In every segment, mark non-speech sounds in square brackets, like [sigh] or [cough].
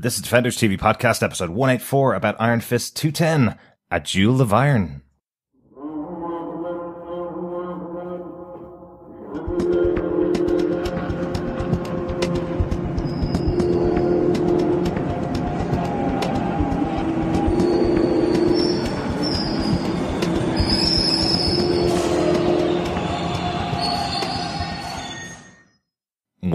This is Defenders TV Podcast, episode 184 about Iron Fist 210, A Jewel of Iron.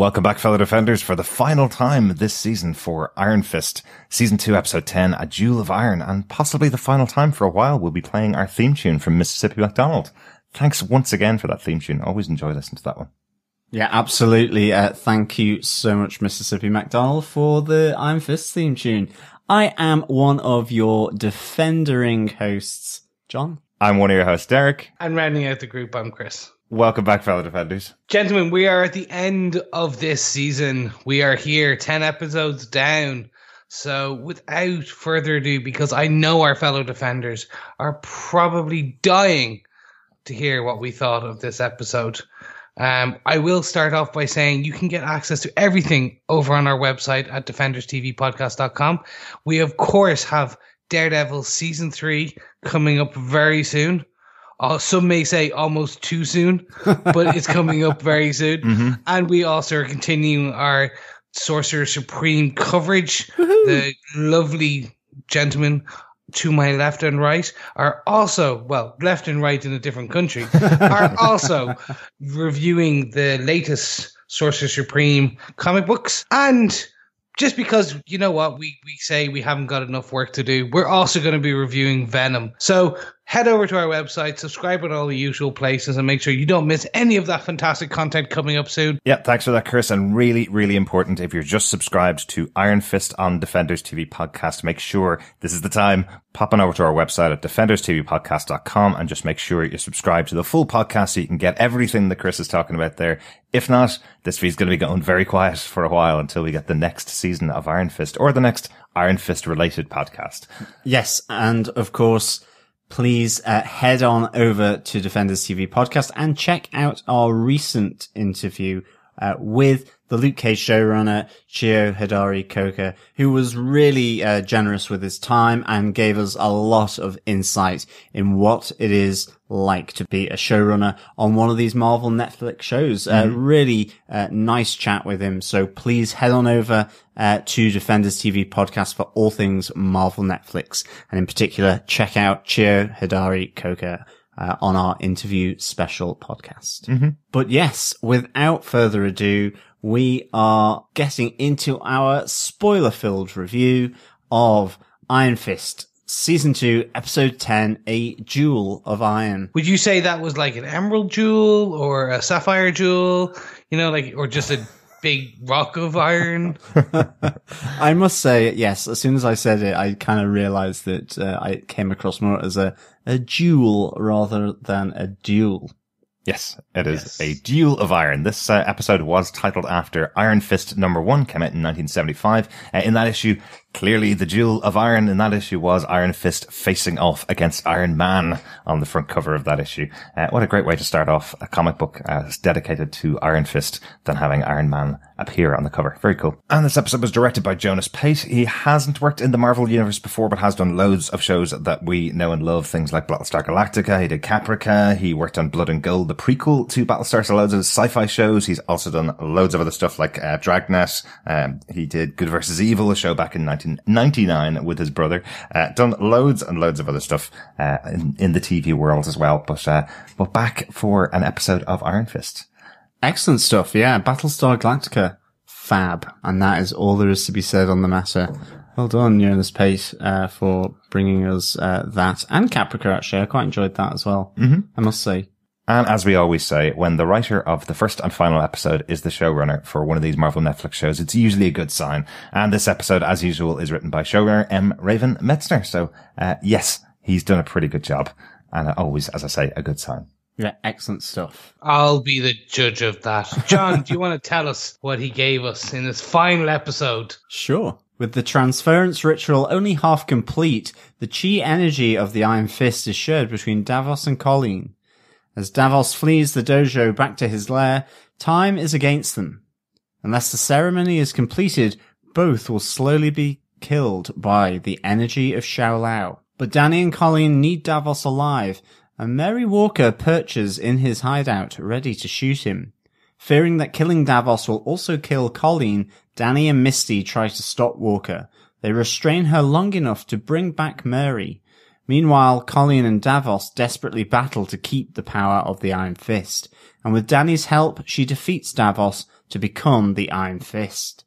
Welcome back, fellow defenders, for the final time this season for Iron Fist, season two, episode 10, A Duel of Iron, and possibly the final time for a while we'll be playing our theme tune from Mississippi MacDonald. Thanks once again for that theme tune. Always enjoy listening to that one. Yeah, absolutely. Uh, thank you so much, Mississippi MacDonald, for the Iron Fist theme tune. I am one of your defendering hosts, John. I'm one of your hosts, Derek. And rounding out the group, I'm Chris. Welcome back, fellow defenders. Gentlemen, we are at the end of this season. We are here, 10 episodes down. So, without further ado, because I know our fellow defenders are probably dying to hear what we thought of this episode, um, I will start off by saying you can get access to everything over on our website at defenderstvpodcast.com. We, of course, have Daredevil season three coming up very soon. Uh, some may say almost too soon, but it's coming up [laughs] very soon. Mm-hmm. And we also are continuing our Sorcerer Supreme coverage. The lovely gentlemen to my left and right are also, well, left and right in a different country, [laughs] are also reviewing the latest Sorcerer Supreme comic books. And just because you know what we, we say we haven't got enough work to do we're also going to be reviewing venom so head over to our website subscribe at all the usual places and make sure you don't miss any of that fantastic content coming up soon Yeah, thanks for that, Chris. And really, really important, if you're just subscribed to Iron Fist on Defenders TV podcast, make sure this is the time. Pop on over to our website at defenderstvpodcast.com and just make sure you subscribe to the full podcast so you can get everything that Chris is talking about there. If not, this feed's going to be going very quiet for a while until we get the next season of Iron Fist or the next Iron Fist related podcast. Yes, and of course, please uh, head on over to Defenders TV podcast and check out our recent interview uh, with the Luke Cage showrunner Cheo Hodari Coker, who was really uh, generous with his time and gave us a lot of insight in what it is like to be a showrunner on one of these Marvel Netflix shows. Uh, really uh, nice chat with him. So please head on over uh, to Defenders TV podcast for all things Marvel Netflix, and in particular, check out Cheo Hodari Coker. Uh, on our interview special podcast. But yes, without further ado, we are getting into our spoiler filled review of Iron Fist season two, episode 10, a duel of iron. would you say that was like an emerald jewel or a sapphire jewel you know like or just a big rock of iron [laughs] [laughs] I must say, yes, as soon as I said it, I kind of realized that uh, I came across more as a, a duel rather than a duel. Yes, it is a duel of iron. This uh, episode was titled after Iron Fist number one, came out in 1975. Uh, in that issue, clearly the jewel of iron in that issue was Iron Fist facing off against Iron Man on the front cover of that issue. Uh, what a great way to start off a comic book uh, dedicated to Iron Fist than having Iron Man appear on the cover. Very cool. And this episode was directed by Jonas Pate. He hasn't worked in the Marvel universe before, but has done loads of shows that we know and love. Things like Battlestar Galactica. He did Caprica. He worked on Blood and Gold, the prequel to Battlestar. So loads of sci-fi shows. He's also done loads of other stuff like uh, Dragnet. Um, he did Good versus Evil, a show back in 1999 with his brother. Uh, done loads and loads of other stuff uh, in, in the TV world as well. But uh, but back for an episode of Iron Fist. Excellent stuff, yeah. Battlestar Galactica, fab. And that is all there is to be said on the matter. Well done, Jonas Pate, uh, for bringing us uh, that. And Caprica, actually. I quite enjoyed that as well. Mm-hmm. I must say. And as we always say, when the writer of the first and final episode is the showrunner for one of these Marvel Netflix shows, it's usually a good sign. And this episode, as usual, is written by showrunner M. Raven Metzner. So, uh, yes, he's done a pretty good job. And always, as I say, a good sign. Yeah, excellent stuff. i'll be the judge of that john do you want to tell us what he gave us in this final episode Sure. With the transference ritual only half complete, the chi energy of the Iron Fist is shared between Davos and Colleen. As Davos flees the dojo back to his lair, time is against them. Unless the ceremony is completed, both will slowly be killed by the energy of Shou-Lao. But Danny and Colleen need Davos alive, and Mary Walker perches in his hideout ready to shoot him. Fearing that killing Davos will also kill Colleen, Danny and Misty try to stop Walker. They restrain her long enough to bring back Mary. Meanwhile, Colleen and Davos desperately battle to keep the power of the Iron Fist, and with Danny's help, she defeats Davos to become the Iron Fist.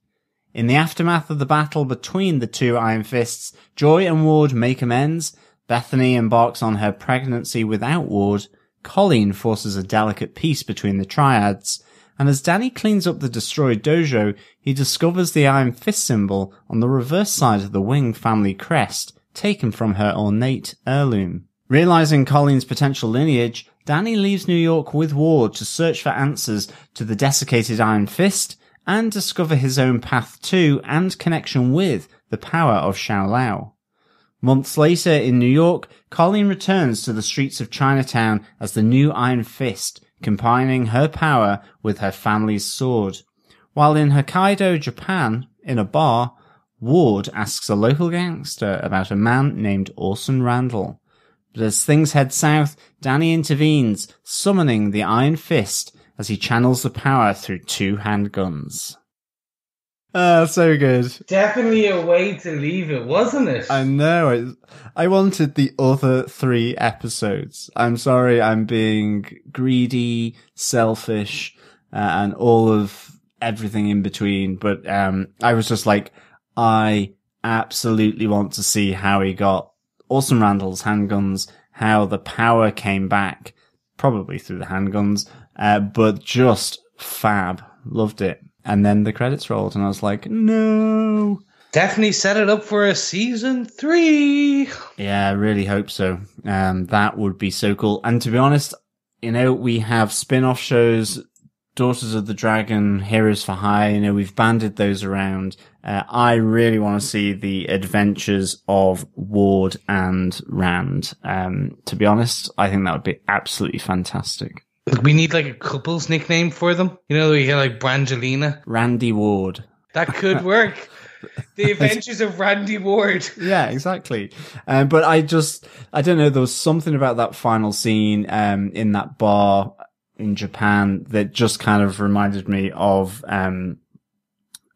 In the aftermath of the battle between the two Iron Fists, Joy and Ward make amends, Bethany embarks on her pregnancy without Ward, Colleen forces a delicate peace between the triads, and as Danny cleans up the destroyed dojo, he discovers the Iron Fist symbol on the reverse side of the Wing family crest, taken from her ornate heirloom. Realizing Colleen's potential lineage, Danny leaves New York with Ward to search for answers to the desiccated Iron Fist and discover his own path to and connection with the power of Shou-Lao. Months later in New York, Colleen returns to the streets of Chinatown as the new Iron Fist, combining her power with her family's sword. While in Hokkaido, Japan, in a bar, Ward asks a local gangster about a man named Orson Randall. But as things head south, Danny intervenes, summoning the Iron Fist as he channels the power through two handguns. Ah, so good. Definitely a way to leave it, wasn't it? I know. I, I wanted the other three episodes. I'm sorry, I'm being greedy, selfish, uh, and all of everything in between. But um, I was just like, I absolutely want to see how he got Orson Randall's handguns, how the power came back, probably through the handguns, uh, but just fab. Loved it. And then the credits rolled, and I was like, no. Definitely set it up for a season three. Yeah, I really hope so. Um, that would be so cool. And to be honest, you know, we have spin-off shows, Daughters of the Dragon, Heroes for Hire, you know, we've banded those around. Uh, I really want to see the adventures of Ward and Rand. Um, to be honest, I think that would be absolutely fantastic. We need like a couple's nickname for them. You know, we get like Brangelina. Randy Ward. That could [laughs] work. the Adventures of Randy Ward. Yeah, exactly. Um, but I just, I don't know, there was something about that final scene, um, in that bar in Japan that just kind of reminded me of, um,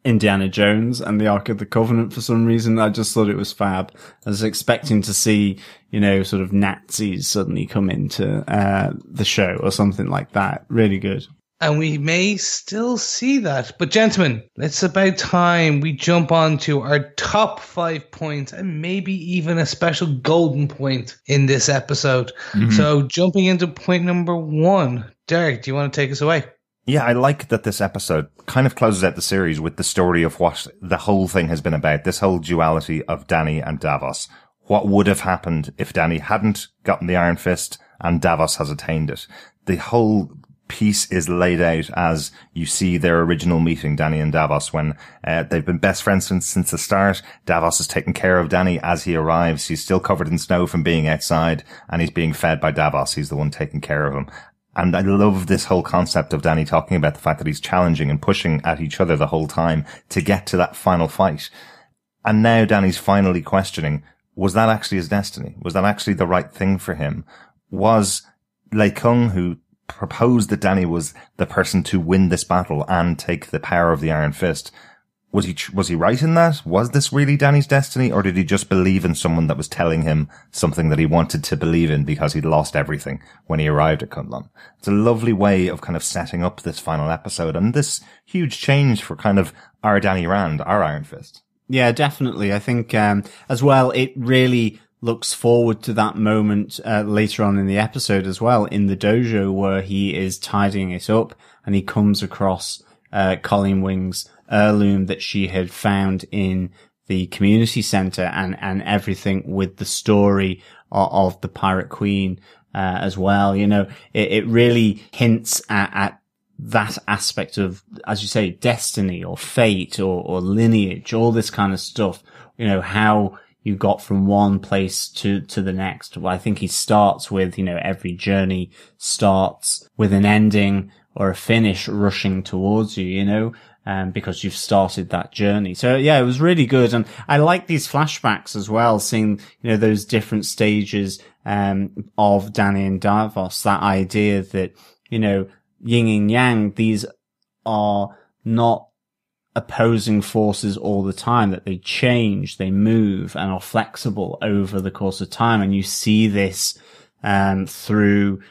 Indiana Jones and the Ark of the Covenant for some reason. I just thought it was fab. I was expecting to see, you know, sort of Nazis suddenly come into, uh, the show or something like that. Really good. And we may still see that. But gentlemen, it's about time we jump on to our top five points and maybe even a special golden point in this episode. Mm-hmm. So jumping into point number one, Derek, do you want to take us away? Yeah, I like that this episode kind of closes out the series with the story of what the whole thing has been about. This whole duality of Danny and Davos. What would have happened if Danny hadn't gotten the Iron Fist and Davos has attained it? The whole piece is laid out as you see their original meeting, Danny and Davos, when uh, they've been best friends since, since the start. Davos has taken care of Danny as he arrives. He's still covered in snow from being outside and he's being fed by Davos. He's the one taking care of him. And I love this whole concept of Danny talking about the fact that he's challenging and pushing at each other the whole time to get to that final fight. And now Danny's finally questioning, was that actually his destiny? Was that actually the right thing for him? Was Lei Kung, who proposed that Danny was the person to win this battle and take the power of the Iron Fist, was he was he right in that? Was this really Danny's destiny, or did he just believe in someone that was telling him something that he wanted to believe in because he'd lost everything when he arrived at Kunlun? It's a lovely way of kind of setting up this final episode and this huge change for kind of our Danny Rand, our Iron Fist. Yeah, definitely. I think um, as well, it really looks forward to that moment uh, later on in the episode as well in the dojo where he is tidying it up and he comes across uh, Colleen Wing's heirloom that she had found in the community center and, and everything with the story of, of the pirate queen, uh, as well. You know, it, it really hints at, at that aspect of, as you say, destiny or fate or, or lineage, all this kind of stuff. You know, how you got from one place to, to the next. Well, I think he starts with, you know, every journey starts with an ending or a finish rushing towards you, you know? Um, because you've started that journey. So yeah, it was really good. And I like these flashbacks as well, seeing, you know, those different stages, um, of Danny and Davos, that idea that, you know, yin and yang, these are not opposing forces all the time, that they change, they move and are flexible over the course of time. And you see this, um, through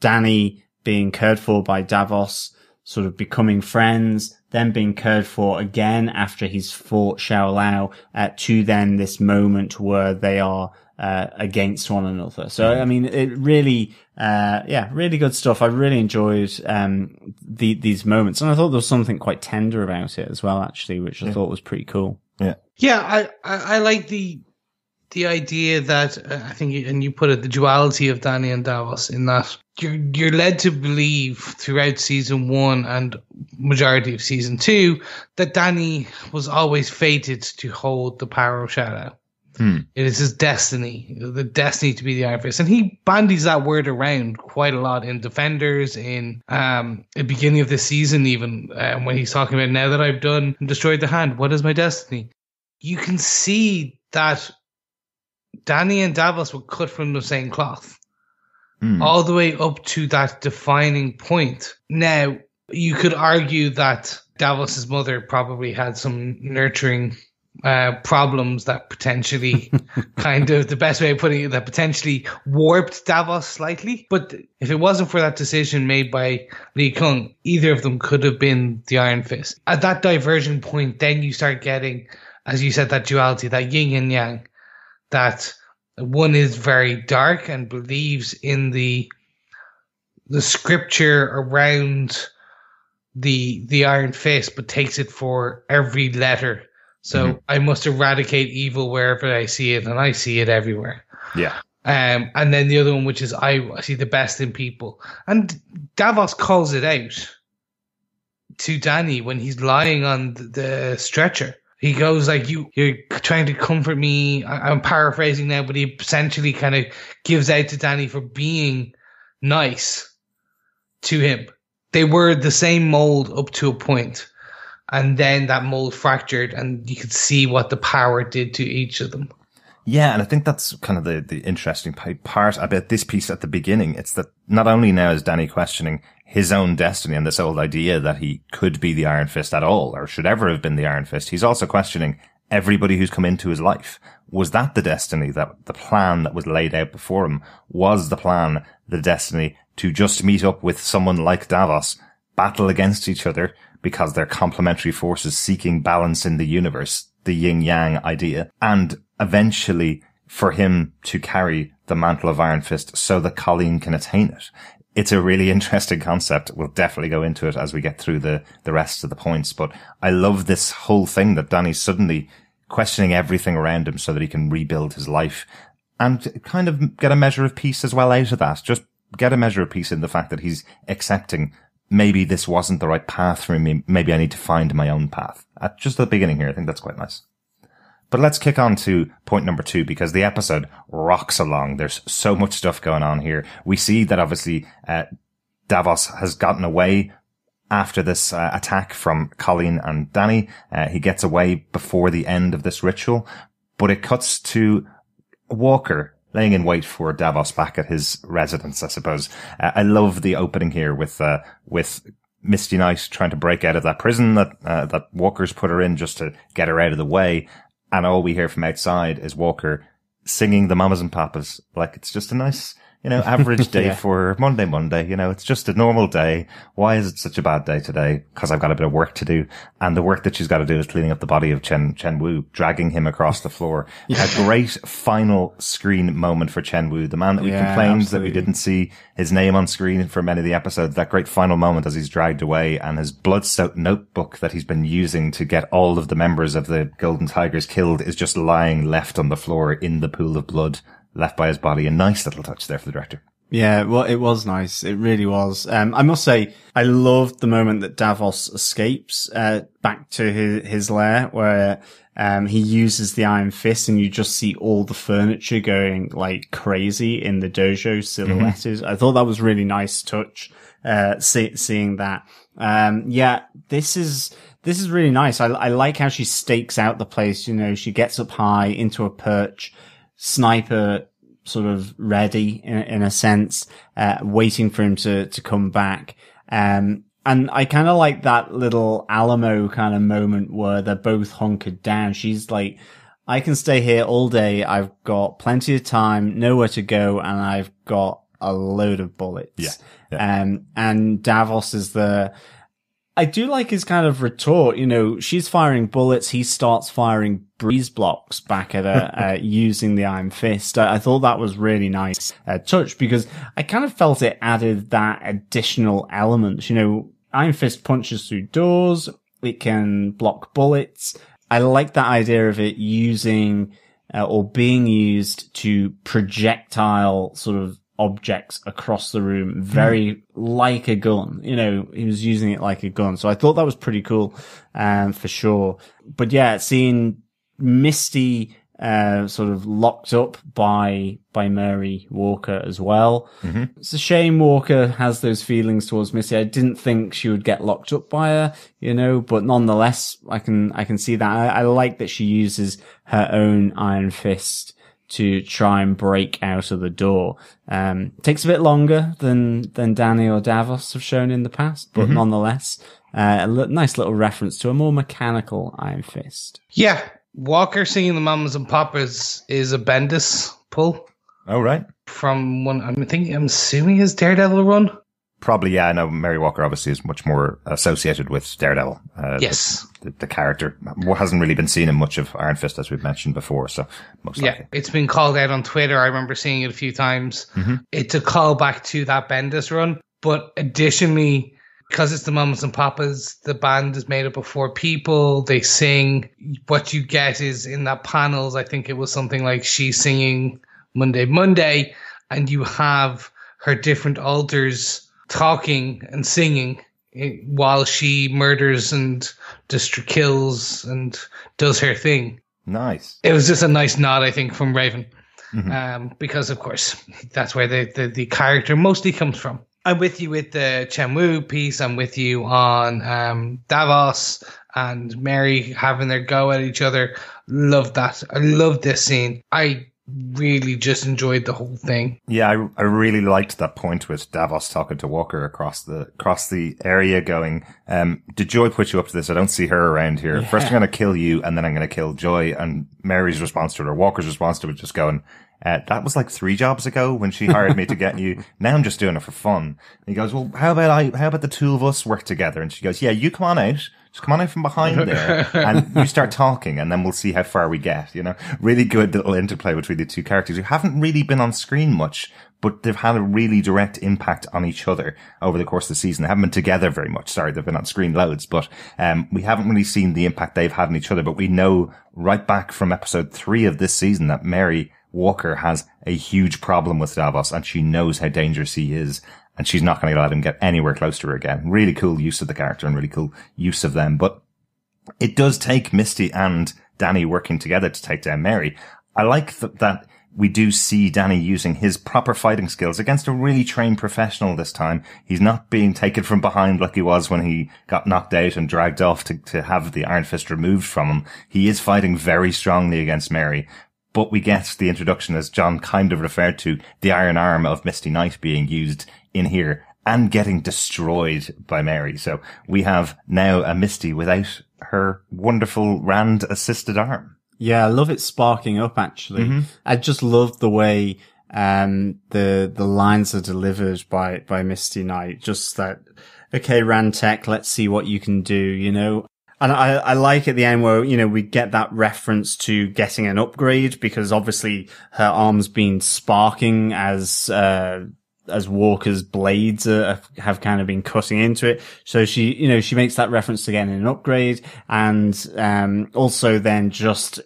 Danny being cared for by Davos, sort of becoming friends, then being cared for again after he's fought Shou Lao, uh, to then this moment where they are uh, against one another. So, I mean, it really, uh, yeah, really good stuff. I really enjoyed, um, the, these moments. And I thought there was something quite tender about it as well, actually, which I yeah. thought was pretty cool. Yeah. Yeah. I, I, I like the, the idea that uh, I think, and you put it, the duality of Danny and Davos in that you're you're led to believe throughout season one and majority of season two that Danny was always fated to hold the power of Shou-Lao. Hmm. It is his destiny, the destiny to be the Iron Fist, and he bandies that word around quite a lot in Defenders, in um, the beginning of the season, even um, when he's talking about now that I've done and destroyed the hand, what is my destiny? You can see that Danny and Davos were cut from the same cloth, mm. all the way up to that defining point. Now, you could argue that Davos's mother probably had some nurturing uh, problems that potentially [laughs] kind of the best way of putting it that potentially warped Davos slightly. But if it wasn't for that decision made by Lei Kung, either of them could have been the Iron Fist. At that diversion point, then you start getting, as you said, that duality, that yin and yang, that one is very dark and believes in the the scripture around the the Iron Fist, but takes it for every letter. So mm-hmm. I must eradicate evil wherever I see it, and I see it everywhere. Yeah. Um, and then the other one, which is I see the best in people, and Davos calls it out to Danny when he's lying on the stretcher he goes like you you're trying to comfort me. I'm paraphrasing now but he essentially kind of gives out to danny for being nice to him. They were the same mold up to a point and then that mold fractured and you could see what the power did to each of them yeah, and I think that's kind of the, the interesting part about this piece at the beginning. It's that not only now is Danny questioning his own destiny and this old idea that he could be the Iron Fist at all or should ever have been the Iron Fist. He's also questioning everybody who's come into his life. Was that the destiny that the plan that was laid out before him? Was the plan the destiny to just meet up with someone like Davos, battle against each other because they're complementary forces seeking balance in the universe, the yin yang idea, and eventually for him to carry the mantle of Iron Fist so that Colleen can attain it it's a really [laughs] interesting concept. We'll definitely go into it as we get through the, the rest of the points. But I love this whole thing that Danny's suddenly questioning everything around him so that he can rebuild his life and kind of get a measure of peace as well out of that. Just get a measure of peace in the fact that he's accepting maybe this wasn't the right path for me. Maybe I need to find my own path at just the beginning here. I think that's quite nice. But let's kick on to point number two because the episode rocks along. There's so much stuff going on here. We see that obviously uh, Davos has gotten away after this uh, attack from Colleen and Danny. Uh, he gets away before the end of this ritual, but it cuts to Walker laying in wait for Davos back at his residence, I suppose. Uh, I love the opening here with, uh, with Misty Knight trying to break out of that prison that, uh, that Walker's put her in just to get her out of the way and all we hear from outside is Walker singing the mamas and papas. Like it's just a nice, you know, average [laughs] day yeah. for Monday, Monday. You know, it's just a normal day. Why is it such a bad day today? Because I've got a bit of work to do. And the work that she's got to do is cleaning up the body of Chen, Chen Wu, dragging him across the floor. [laughs] yeah. A great final screen moment for Chen Wu, the man that we yeah, complained absolutely. that we didn't see his name on screen for many of the episodes. That great final moment as he's dragged away and his blood soaked notebook that he's been using to get all of the members of the Golden Tigers killed is just lying left on the floor in the pool of blood left by his body. A nice little touch there for the director. Yeah, well, it was nice. It really was. Um, I must say, I loved the moment that Davos escapes, uh, back to his, his lair where, um, he uses the Iron Fist and you just see all the furniture going like crazy in the dojo silhouetted. Mm-hmm. I thought that was really nice touch. uh, see, seeing that. Um, yeah, this is, this is really nice. I, I like how she stakes out the place. You know, she gets up high into a perch, sniper sort of ready in, in a sense, uh, waiting for him to, to come back. Um, and I kind of like that little Alamo kind of moment where they're both hunkered down. She's like, I can stay here all day. I've got plenty of time, nowhere to go, and I've got a load of bullets. Yeah. yeah. Um, and Davos is the, I do like his kind of retort. You know, she's firing bullets. He starts firing breeze blocks back at her, [laughs] uh, using the Iron Fist. I, I, thought that was really nice uh, touch because I kind of felt it added that additional element. You know, Iron Fist punches through doors. It can block bullets. I like that idea of it using uh, or being used to projectile sort of objects across the room, very mm. like a gun. You know, he was using it like a gun. So I thought that was pretty cool, um, for sure. But yeah, seeing Misty, uh, sort of locked up by, by Mary Walker as well. Mm-hmm. It's a shame Walker has those feelings towards Misty. I didn't think she would get locked up by her, you know, but nonetheless, I can, I can see that. I, I like that she uses her own Iron Fist to try and break out of the door. Um, takes a bit longer than, than Danny or Davos have shown in the past, but mm-hmm. nonetheless, uh, a l- nice little reference to a more mechanical Iron Fist. Yeah. Walker seeing the mamas and papas is a Bendis pull. Oh, right. From one, I'm thinking, I'm assuming his Daredevil run. Probably, yeah. I know Mary Walker obviously is much more associated with Daredevil. Uh, yes. The, the, the, character hasn't really been seen in much of Iron Fist, as we've mentioned before. So, most yeah, likely. it's been called out on Twitter. I remember seeing it a few times. Mm-hmm. It's a callback to that Bendis run. But additionally, because it's the Mamas and Papas, the band is made up of four people. They sing. What you get is in that panels, I think it was something like she's singing Monday, Monday, and you have her different alters talking and singing while she murders and just kills and does her thing. Nice. It was just a nice nod, I think, from Raven. Mm-hmm. Um, because of course that's where the, the, the, character mostly comes from. I'm with you with the Chen Wu piece. I'm with you on um, Davos and Mary having their go at each other. Love that. I love this scene. I really just enjoyed the whole thing. Yeah, I, I really liked that point with Davos talking to Walker across the across the area, going, um, "Did Joy put you up to this? I don't see her around here. Yeah. First, I'm going to kill you, and then I'm going to kill Joy." And Mary's response to it, or Walker's response to it, just going, uh, "That was like three jobs ago when she hired me to get you. [laughs] Now I'm just doing it for fun." And he goes, "Well, how about I? How about the two of us work together?" And she goes, "Yeah, you come on out." Just come on in from behind there and you [laughs] start talking and then we'll see how far we get, you know? Really good little interplay between the two characters who haven't really been on screen much, but they've had a really direct impact on each other over the course of the season. They haven't been together very much. Sorry, they've been on screen loads, but, um, we haven't really seen the impact they've had on each other, but we know right back from episode three of this season that Mary Walker has a huge problem with Davos and she knows how dangerous he is and she's not going to let him get anywhere close to her again. Really cool use of the character and really cool use of them. But it does take Misty and Danny working together to take down Mary. I like th- that we do see Danny using his proper fighting skills against a really trained professional this time. He's not being taken from behind like he was when he got knocked out and dragged off to, to have the Iron Fist removed from him. He is fighting very strongly against Mary, but we get the introduction, as John kind of referred to, the iron arm of Misty Knight being used in here and getting destroyed by Mary. So we have now a Misty without her wonderful Rand assisted arm. Yeah, I love it sparking up actually. Mm-hmm. I just love the way um the the lines are delivered by by Misty Knight. Just that okay, Rand Tech, let's see what you can do, you know. And I, I like at the end where, you know, we get that reference to getting an upgrade because obviously her arm's been sparking as, uh, as Walker's blades uh, have kind of been cutting into it. So she, you know, she makes that reference again in an upgrade and, um, also then just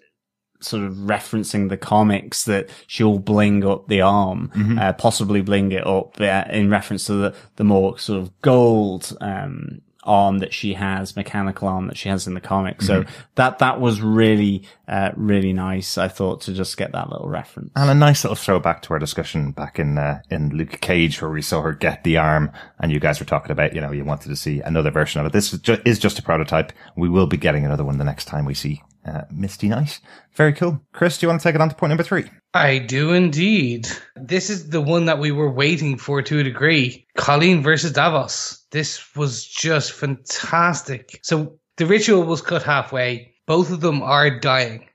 sort of referencing the comics that she'll bling up the arm, mm-hmm. uh, possibly bling it up uh, in reference to the, the more sort of gold, um, arm that she has, mechanical arm that she has in the comic. So that, that was really, uh, really nice. I thought to just get that little reference. And a nice little throwback to our discussion back in uh, in Luke Cage, where we saw her get the arm, and you guys were talking about, you know, you wanted to see another version of it. This is, ju- is just a prototype. We will be getting another one the next time we see uh, Misty Knight. Very cool. Chris, do you want to take it on to point number three? I do indeed. This is the one that we were waiting for to a degree. Colleen versus Davos. This was just fantastic. So the ritual was cut halfway. Both of them are dying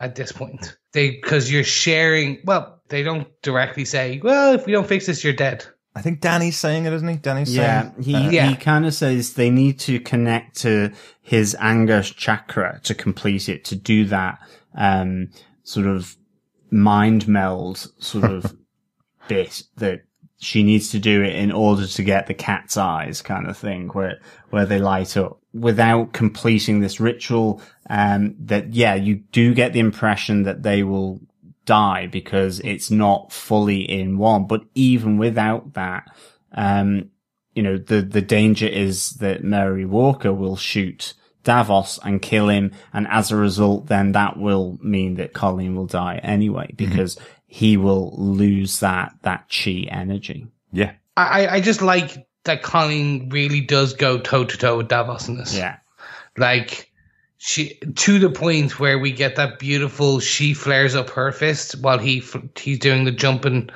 at this point. They because you're sharing. Well, they don't directly say, "Well, if we don't fix this, you're dead." I think Danny's saying it, isn't he? Danny's Yeah, saying. he uh, Yeah. he kind of says they need to connect to his anger chakra to complete it. To do that, um, sort of mind meld sort of [laughs] bit that she needs to do it in order to get the cat's eyes kind of thing where where they light up without completing this ritual um that yeah you do get the impression that they will die because it's not fully in one. But even without that um you know the the danger is that Mary Walker will shoot Davos and kill him. And as a result then that will mean that Colleen will die anyway because he will lose that that chi energy. Yeah. I I just like that Colleen really does go toe to toe with Davos in this. yeah. Like she to the point where we get that beautiful she flares up her fist while he he's doing the jumping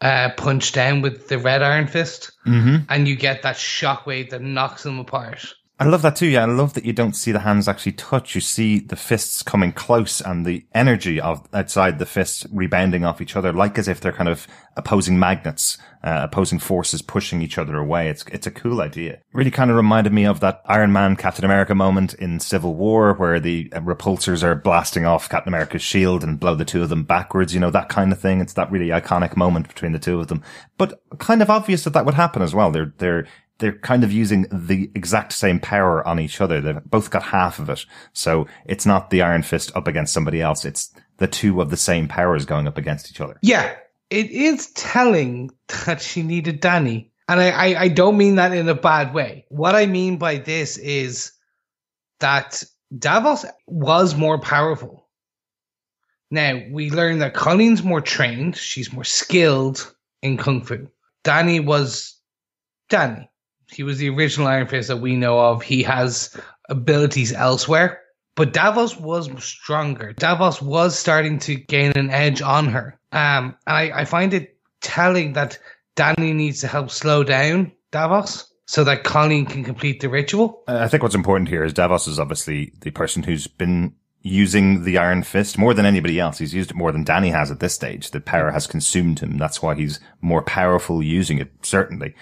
uh, punch down with the red iron fist Mm-hmm. and you get that shockwave that knocks them apart I love that too. Yeah, I love that you don't see the hands actually touch. You see the fists coming close and the energy of outside the fists rebounding off each other, like as if they're kind of opposing magnets, uh, opposing forces pushing each other away. It's it's a cool idea. Really kind of reminded me of that Iron Man Captain America moment in Civil War where the uh, repulsors are blasting off Captain America's shield and blow the two of them backwards. You know that kind of thing. It's that really iconic moment between the two of them, but kind of obvious that that would happen as well. They're they're they're kind of using the exact same power on each other. They've both got half of it. So it's not the Iron Fist up against somebody else. It's the two of the same powers going up against each other. yeah it is telling that she needed danny and I, I i don't mean that in a bad way what i mean by this is that davos was more powerful Now, we learn that Colleen's more trained, she's more skilled in Kung Fu. Danny was Danny. He was the original Iron Fist that we know of. He has abilities elsewhere. But Davos was stronger. Davos was starting to gain an edge on her. Um, and I, I find it telling that Danny needs to help slow down Davos so that Colleen can complete the ritual. I think what's important here is Davos is obviously the person who's been using the Iron Fist more than anybody else. He's used it more than Danny has at this stage. The power has consumed him. That's why he's more powerful using it, certainly.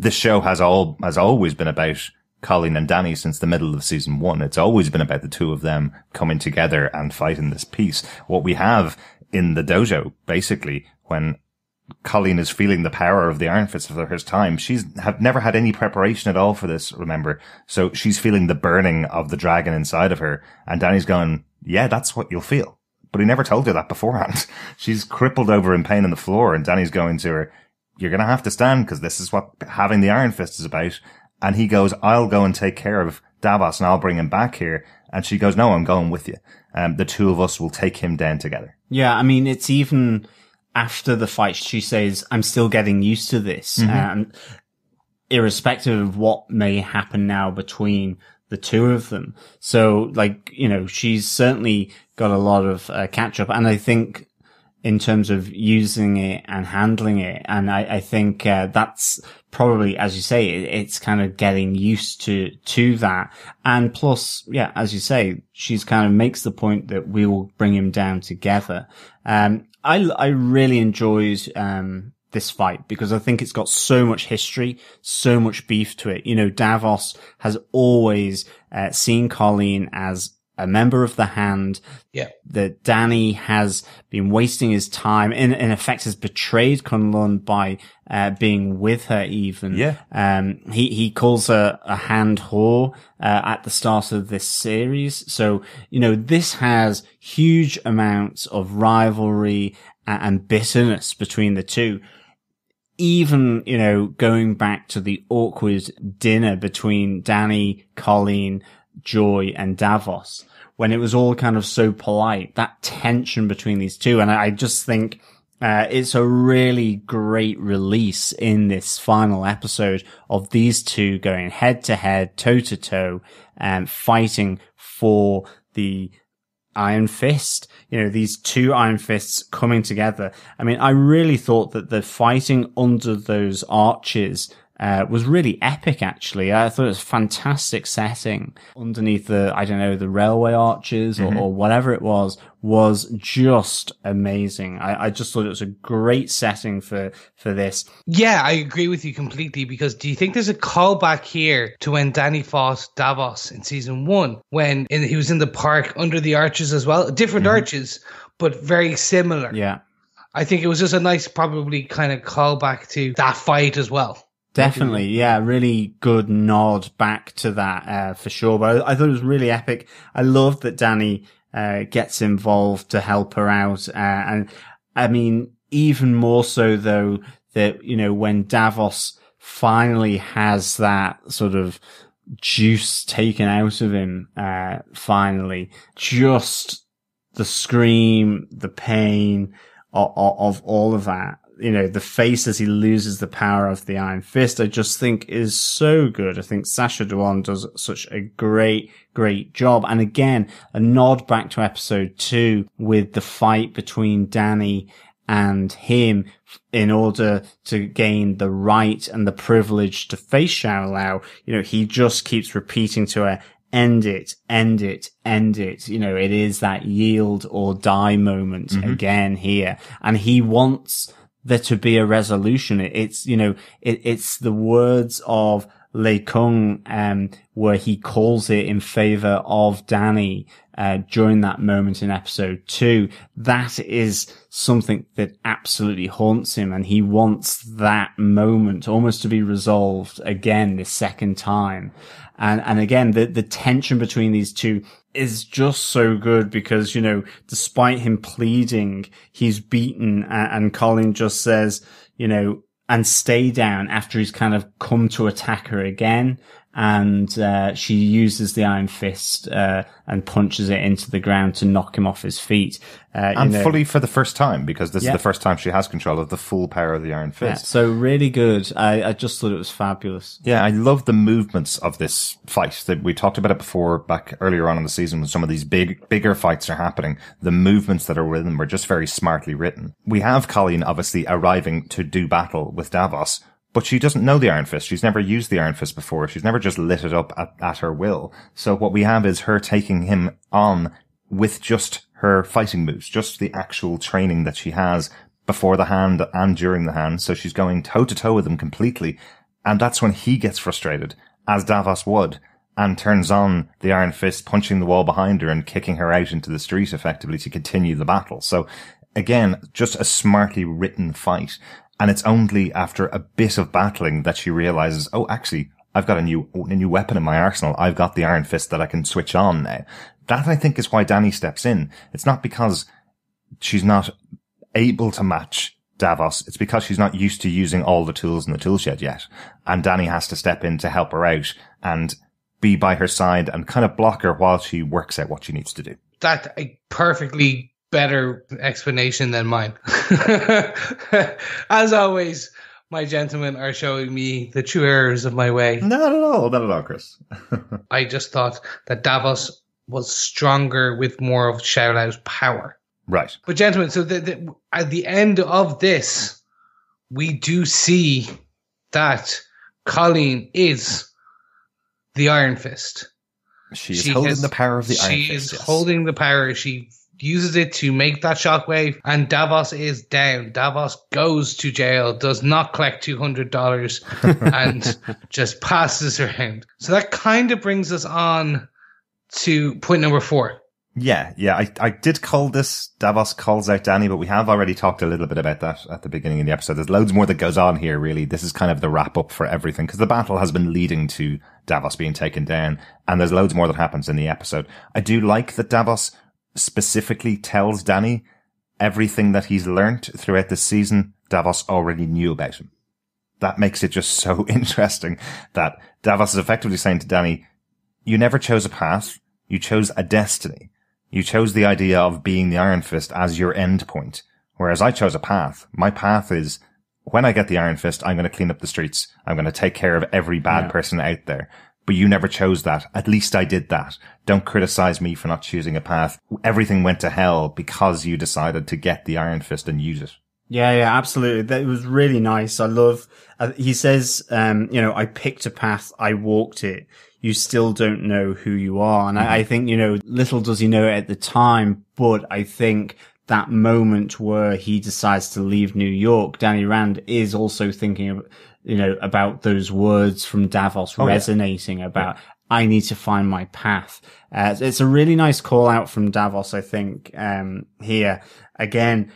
This show has all, has always been about Colleen and Danny since the middle of season one. It's always been about the two of them coming together and fighting this piece. What we have in the dojo, basically, when Colleen is feeling the power of the Iron Fist for the first time. She's have never had any preparation at all for this, remember? So she's feeling the burning of the dragon inside of her. And Danny's going, yeah, that's what you'll feel. But he never told her that beforehand. [laughs] She's crippled over in pain on the floor and Danny's going to her, you're going to have to stand because this is what having the Iron Fist is about. And he goes, I'll go and take care of Davos and I'll bring him back here. And she goes, no, I'm going with you. Um, the two of us will take him down together. Yeah, I mean, it's even after the fight, she says, I'm still getting used to this. And irrespective of what may happen now between the two of them. So, like, you know, she's certainly got a lot of uh, catch up. And I think in terms of using it and handling it, and I, I think uh, that's probably, as you say, it, it's kind of getting used to to that. And plus, yeah, as you say, she's kind of makes the point that we will bring him down together. Um, I I really enjoyed um this fight because I think it's got so much history, so much beef to it. You know, Davos has always uh, seen Colleen as a member of the hand. Yeah. That Danny has been wasting his time in, in effect has betrayed Kunlun by, uh, being with her even. Yeah. Um, he, he calls her a hand whore, uh, at the start of this series. So, you know, this has huge amounts of rivalry and, and bitterness between the two even, you know, going back to the awkward dinner between Danny, Colleen, Joy and Davos, when it was all kind of so polite, that tension between these two. And I just think, uh, it's a really great release in this final episode of these two going head to head, toe to toe, and fighting for the Iron Fist. You know, these two Iron Fists coming together. I mean, I really thought that the fighting under those arches uh, was really epic, actually. I thought it was a fantastic setting underneath the, I don't know, the railway arches or, mm-hmm. or whatever it was, was just amazing. I, I, just thought it was a great setting for, for this. Yeah, I agree with you completely because do you think there's a callback here to when Danny fought Davos in season one when in, he was in the park under the arches as well? Different mm-hmm. arches, but very similar. Yeah. I think it was just a nice, probably kind of callback to that fight as well. Definitely, yeah, really good nod back to that uh, for sure. But I, thought it was really epic. I love that Danny uh, gets involved to help her out, uh, and I mean, even more so though that you know when Davos finally has that sort of juice taken out of him, uh, finally, just the scream, the pain of, of all of that you know, the face as he loses the power of the Iron Fist, I just think is so good. I think Sacha Dhawan does such a great, great job. And again, a nod back to episode two with the fight between Danny and him in order to gain the right and the privilege to face Shou-Lao. You know, he just keeps repeating to her, end it, end it, end it. You know, it is that yield or die moment mm-hmm. again here. And he wants there to be a resolution. It's, you know, it, it's the words of Lei Kung, um, where he calls it in favor of Danny, uh, during that moment in episode two. That is something that absolutely haunts him and he wants that moment almost to be resolved again this second time. And, and again, the, the tension between these two is just so good because, you know, despite him pleading, he's beaten and, and Colleen just says, you know, and stay down after he's kind of come to attack her again and uh, she uses the iron fist uh, and punches it into the ground to knock him off his feet. Uh, and know. fully for the first time because this yeah. is the first time she has control of the full power of the iron fist. Yeah, so really good. I, I just thought it was fabulous. Yeah, I love the movements of this fight. That we talked about it before back earlier on in the season when some of these big, bigger fights are happening. The movements that are within them were just very smartly written. We have Colleen obviously arriving to do battle with Davos but she doesn't know the Iron Fist. She's never used the Iron Fist before. She's never just lit it up at, at her will. So what we have is her taking him on with just her fighting moves, just the actual training that she has before the hand and during the hand. So she's going toe to toe with him completely. And that's when he gets frustrated, as Davos would, and turns on the Iron Fist, punching the wall behind her and kicking her out into the street effectively to continue the battle. So again, just a smartly written fight. And it's only after a bit of battling that she realizes, oh, actually, I've got a new, a new weapon in my arsenal. I've got the Iron Fist that I can switch on now. That I think is why Danny steps in. It's not because she's not able to match Davos. It's because she's not used to using all the tools in the tool shed yet. And Danny has to step in to help her out and be by her side and kind of block her while she works out what she needs to do. That perfectly better explanation than mine. [laughs] As always, my gentlemen are showing me the true errors of my way. Not at all, not at all, Chris. [laughs] I just thought that Davos was stronger with more of Shou-Lao's power. Right. But gentlemen, so the, the, at the end of this, we do see that Colleen is the Iron Fist. She is she holding has, the power of the Iron Fist. She is yes. holding the power. She uses it to make that shockwave, and Davos is down. Davos goes to jail, does not collect two hundred dollars, [laughs] and just passes around. So that kind of brings us on to point number four. Yeah, yeah, I, I did call this Davos calls out Danny, but we have already talked a little bit about that at the beginning of the episode. There's loads more that goes on here, really. This is kind of the wrap up for everything because the battle has been leading to Davos being taken down and there's loads more that happens in the episode. I do like that Davos specifically tells Danny everything that he's learnt throughout the season, Davos already knew about him. that makes it just [laughs] so interesting that Davos is effectively saying to Danny, you never chose a path. You chose a destiny. You chose the idea of being the Iron Fist as your end point. Whereas I chose a path. My path is when I get the Iron Fist, I'm going to clean up the streets. I'm going to take care of every bad Yeah. person out there. But you never chose that. At least I did that. Don't criticize me for not choosing a path. Everything went to hell because you decided to get the Iron Fist and use it. Yeah, yeah, absolutely. That was really nice. I love, uh, he says, um, you know, I picked a path, I walked it. You still don't know who you are. And I, I think, you know, little does he know it at the time, but I think that moment where he decides to leave New York, Danny Rand is also thinking of, you know, about those words from Davos yeah. resonating about, I need to find my path. Uh, it's a really nice call out from Davos, I think, um, here. Again,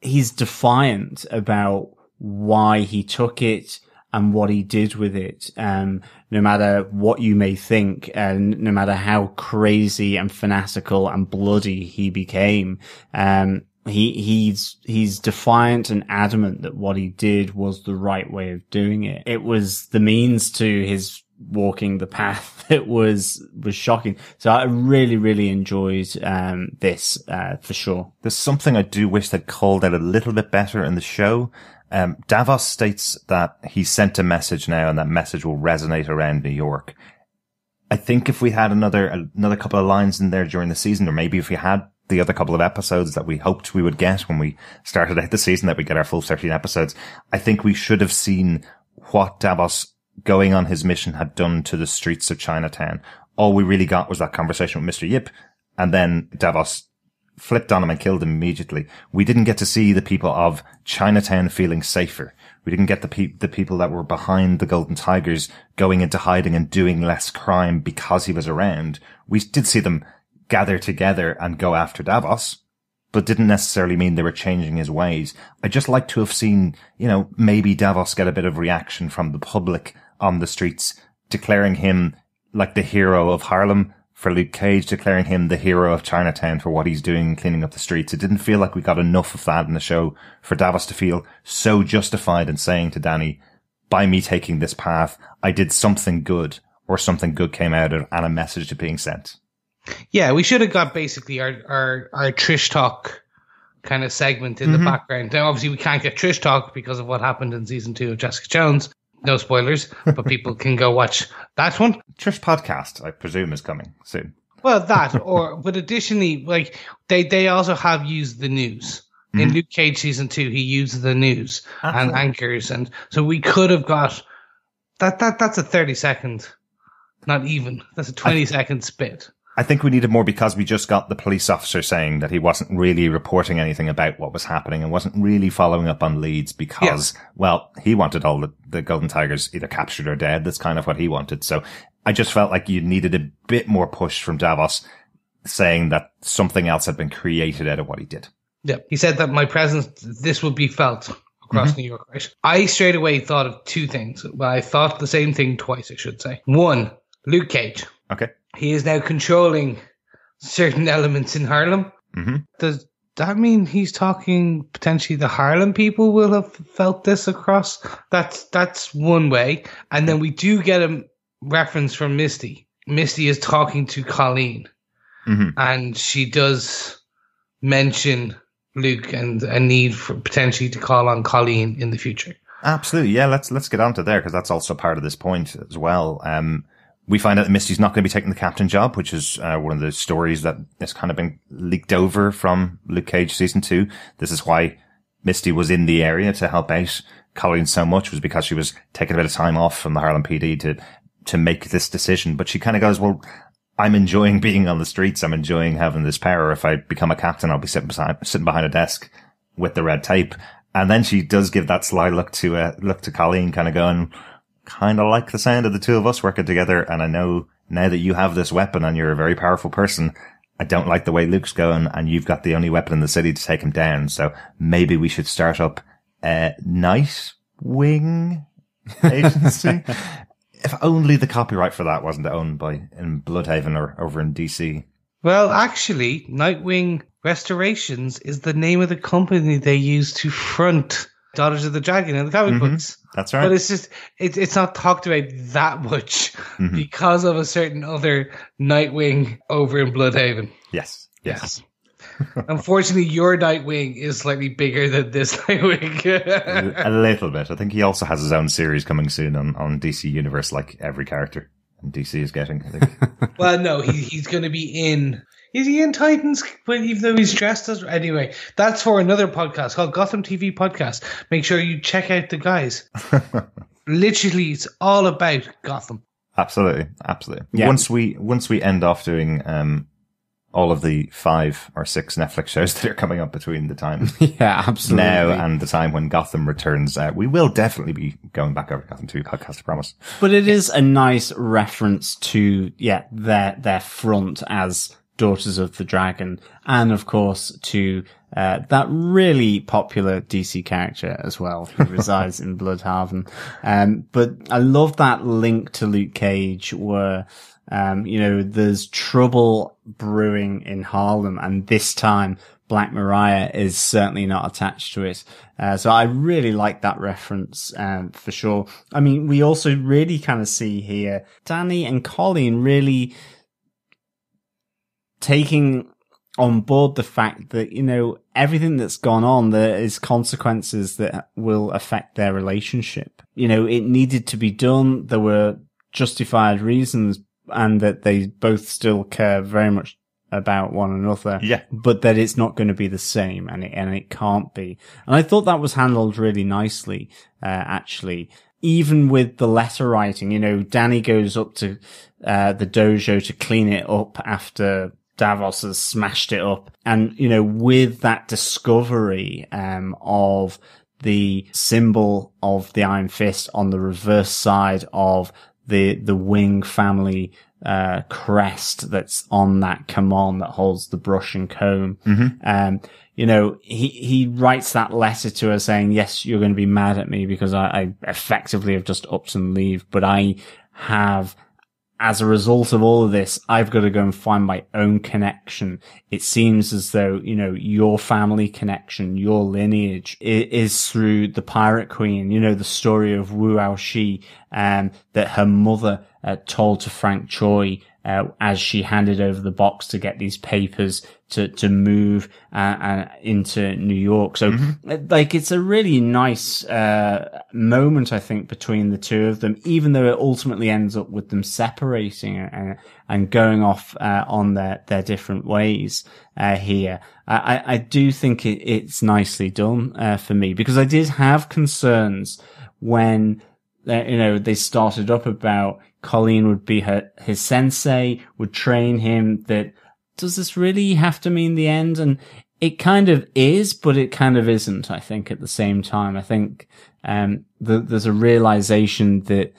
he's defiant about why he took it and what he did with it. Um, no matter what you may think, and no matter how crazy and fanatical and bloody he became, um, he, he's, he's defiant and adamant that what he did was the right way of doing it. It was the means to his walking the path [laughs] that was, was shocking. So I really, really enjoyed, um, this, uh, for sure. There's something I do wish they'd called out a little bit better in the show. Um, Davos states that he sent a message now and that message will resonate around New York. I think if we had another, another couple of lines in there during the season, or maybe if we had the other couple of episodes that we hoped we would get when we started out the season, that we get our full 13 episodes, I think we should have seen what Davos going on his mission had done to the streets of Chinatown. All we really got was that conversation with Mr. Yip. And then Davos flipped on him and killed him immediately. We didn't get to see the people of Chinatown feeling safer. We didn't get the pe- the people that were behind the Golden Tigers going into hiding and doing less crime because he was around. We did see them gather together and go after Davos, but didn't necessarily mean they were changing his ways. I just like to have seen, you know, maybe Davos get a bit of reaction from the public on the streets, declaring him like the hero of Harlem for Luke Cage, declaring him the hero of Chinatown for what he's doing cleaning up the streets. It didn't feel like we got enough of that in the show for Davos to feel so justified in saying to Danny, by me taking this path, I did something good or something good came out of it and a message to being sent. Yeah, we should have got basically our our, our Trish talk kind of segment in Mhm. the background. Now, obviously, we can't get Trish talk because of what happened in season two of Jessica Jones. No spoilers, but people [laughs] can go watch that one. Trish podcast, I presume, is coming soon. Well, that [laughs] or but additionally, like they they also have used the news. In Luke Cage season two, he used the news and anchors, and so we could have got that. That that's a thirty second, not even. That's a twenty twenty second spit. I think we needed more because we just got the police officer saying that he wasn't really reporting anything about what was happening and wasn't really following up on leads because, well, he wanted all the, the Golden Tigers either captured or dead. That's kind of what he wanted. So I just felt like you needed a bit more push from Davos saying that something else had been created out of what he did. Yeah, he said that my presence, this would be felt across mm-hmm. New York. Right? I straight away thought of two things. Well, I thought the same thing twice. I should say. One, Luke Cage. Okay. He is now controlling certain elements in Harlem. hmm Does that mean he's talking potentially the Harlem people will have felt this across? That's that's one way. And then we do get a reference from Misty. Misty is talking to Colleen, hmm and she does mention Luke and a need for potentially to call on Colleen in the future. Absolutely. Yeah. Let's, let's get on to there because that's also part of this point as well. Um, we find out that Misty's not going to be taking the captain job, which is uh, one of the stories that has kind of been leaked over from Luke Cage season two. This is why Misty was in the area to help out Colleen so much was because she was taking a bit of time off from the Harlem PD to, to make this decision. But she kind of goes, well, I'm enjoying [laughs] being on the streets. I'm enjoying having this power. If I become a captain, I'll be sitting beside, sitting behind a desk with the red tape. And then she does give that sly look to, uh, look to Colleen kind of going, kind of like the sound of the two of us working together. And I know now that you have this weapon and you're a very powerful person, I don't like the way Luke's going and you've got the only weapon in the city to take him down. So maybe we should start up a night wing [laughs] agency. if only the copyright for that wasn't owned by in Bloodhaven or over in DC. Well, actually, Nightwing Restorations is the name of the company they use to front Daughters of the Dragon in the comic Mhm. books. That's right. But it's just it, it's not talked about that much Mhm. because of a certain other Nightwing over in Bloodhaven. yes. Yes. Unfortunately, your Nightwing is slightly bigger than this [laughs] Nightwing. a little bit. I think he also has his own series coming soon on, on DC Universe, like every character DC is getting. I think. [laughs] well, no, he, he's going to be in. Is he in Titans? Well, even though he's dressed as anyway, that's for another podcast called Gotham TV Podcast. Make sure you check out the guys. [laughs] Literally, it's all about Gotham. absolutely, absolutely. Yeah. Once we once we end off doing um all of the five or six Netflix shows [laughs] that are coming up between the time [laughs] yeah, absolutely. now and the time when Gotham returns, uh, we will definitely be going back over to Gotham 2 podcast, I promise. But it is a nice reference to, yeah, their, their front as Daughters of the Dragon. And of course to, uh, that really popular DC character as well, who [laughs] resides in Bloodhaven. Um, but I love that link to Luke Cage where, um, you know, there's trouble brewing in Harlem and this time Black Mariah is certainly not attached to it. Uh, so I really like that reference, um, for sure. I mean, we also really kind of see here Danny and Colleen really taking on board the fact that, you know, everything that's gone on, there is consequences that will affect their relationship. You know, it needed to be done. There were justified reasons and that they both still care very much about one another Yeah. but that it's not going to be the same and it, and it can't be. And I thought that was handled really nicely, uh, actually. Even with the letter writing, you know, Danny goes up to, uh, the dojo to clean it up after Davos has smashed it up. And, you know, with that discovery, um, of the symbol of the Iron Fist on the reverse side of the, the Wing family, uh, crest that's on that command that holds the brush and comb. Um, you know, he, he writes that letter to her saying, yes, you're going to be mad at me because I, I effectively have just upped and leave, but I have as a result of all of this, I've got to go and find my own connection. It seems as though, you know, your family connection, your lineage is through the Pirate Queen, you know, the story of Wu Aoshi, um, that her mother uh, told to Frank Choi, uh, as she handed over the box to get these papers to, to move, uh, uh, into New York. So, uh, like, it's a really nice, uh, moment, I think, between the two of them, even though it ultimately ends up with them separating and, and going off, uh, on their, their different ways, uh, here. I, I- do think it, it's nicely done, uh, for me because I did have concerns when, uh, you know, they started up about Colleen would be her, his sensei, would train him that does this really have to mean the end? And it kind of is, but it kind of isn't, I think, at the same time. I think, um, the, there's a realization that,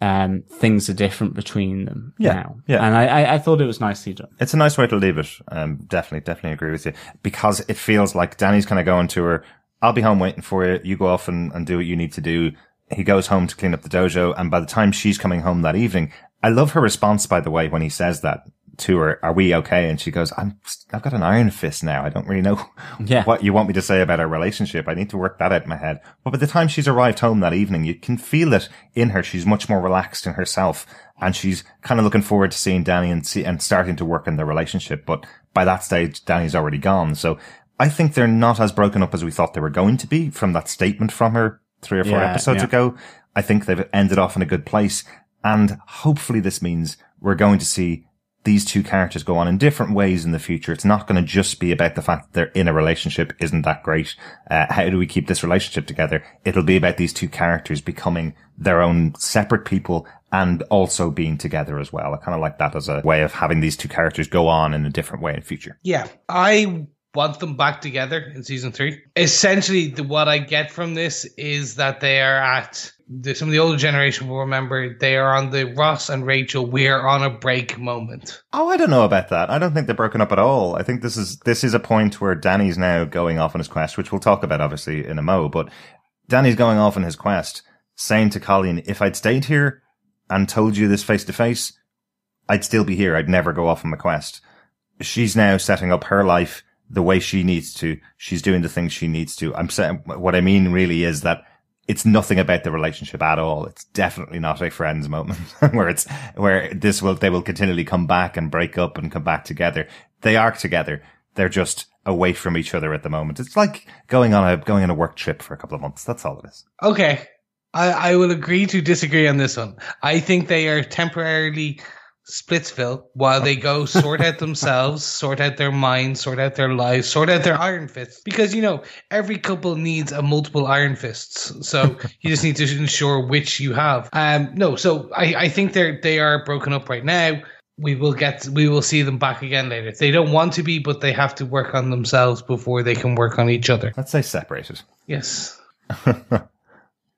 um, things are different between them Yeah, now. yeah. And I, I, I thought it was nicely done. It's a nice way to leave it. Um, definitely, definitely agree with you because it feels like Danny's kind of going to her. I'll be home waiting for you. You go off and, and do what you need to do. He goes home to clean up the dojo. And by the time she's coming home that evening, I love her response, by the way, when he says that to her, are we okay? And she goes, I'm, I've got an iron fist now. I don't really know [laughs] Yeah. what you want me to say about our relationship. I need to work that out in my head. But by the time she's arrived home that evening, you can feel it in her. She's much more relaxed in herself and she's kind of looking forward to seeing Danny and see, and starting to work in their relationship. But by that stage, Danny's already gone. So I think they're not as broken up as we thought they were going to be from that statement from her three or four Yeah, episodes yeah. ago. I think they've ended off in a good place. And hopefully this means we're going to see these two characters go on in different ways in the future. It's not going to just be about the fact that they're in a relationship isn't that great. Uh, how do we keep this relationship together? It'll be about these two characters becoming their own separate people and also being together as well. I kind of like that as a way of having these two characters go on in a different way in future. Yeah, I want them back together in season three. Essentially, the, what I get from this is that they are at the, some of the older generation will remember they are on the Ross and Rachel we're on a break moment. Oh, I don't know about that. I don't think they're broken up at all. I think this is this is a point where Danny's now going off on his quest, which we'll talk about obviously in a mo. But Danny's going off on his quest, saying to Colleen, "If I'd stayed here and told you this face to face, I'd still be here. I'd never go off on my quest." She's now setting up her life the way she needs to. She's doing the things she needs to. I'm saying what I mean really is that it's nothing about the relationship at all. It's definitely not a friends moment [laughs] where it's where this will they will continually come back and break up and come back together. They are together. They're just away from each other at the moment. It's like going on a going on a work trip for a couple of months. That's all it is. Okay. I, I will agree to disagree on this one. I think they are temporarily Splitsville while they go sort out themselves, [laughs] sort out their minds, sort out their lives, sort out their iron fists. Because you know every couple needs a multiple iron fists, so [laughs] you just need to ensure which you have. Um, no, so I, I think they're they are broken up right now. We will get we will see them back again later. They don't want to be, but they have to work on themselves before they can work on each other. Let's say separated. Yes. [laughs]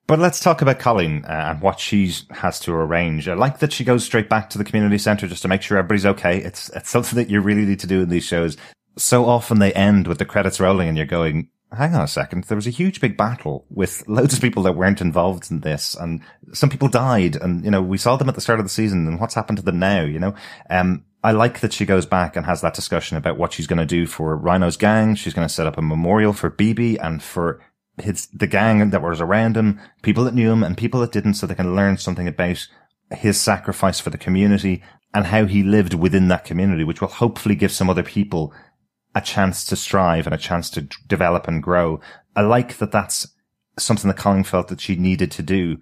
But let's talk about Colleen uh, and what she has to arrange. I like that she goes straight back to the community center just to make sure everybody's okay. It's it's something [laughs] that you really need to do in these shows. So often they end with the credits rolling and you're going, hang on a second. There was a huge big battle with [laughs] loads of people that weren't involved in this and some people died and, you know, we saw them at the start of the season and what's happened to them now, you know? Um, I like that she goes back and has that discussion about what she's going to do for Rhino's gang. She's going to set up a memorial for BB and for his the gang that was around him, people that knew him and people that didn't, so they can learn something about his sacrifice for the community and how he lived within that community, which will hopefully give some other people a chance to strive and a chance to develop and grow. I like that that's something that Colleen felt that she needed to do.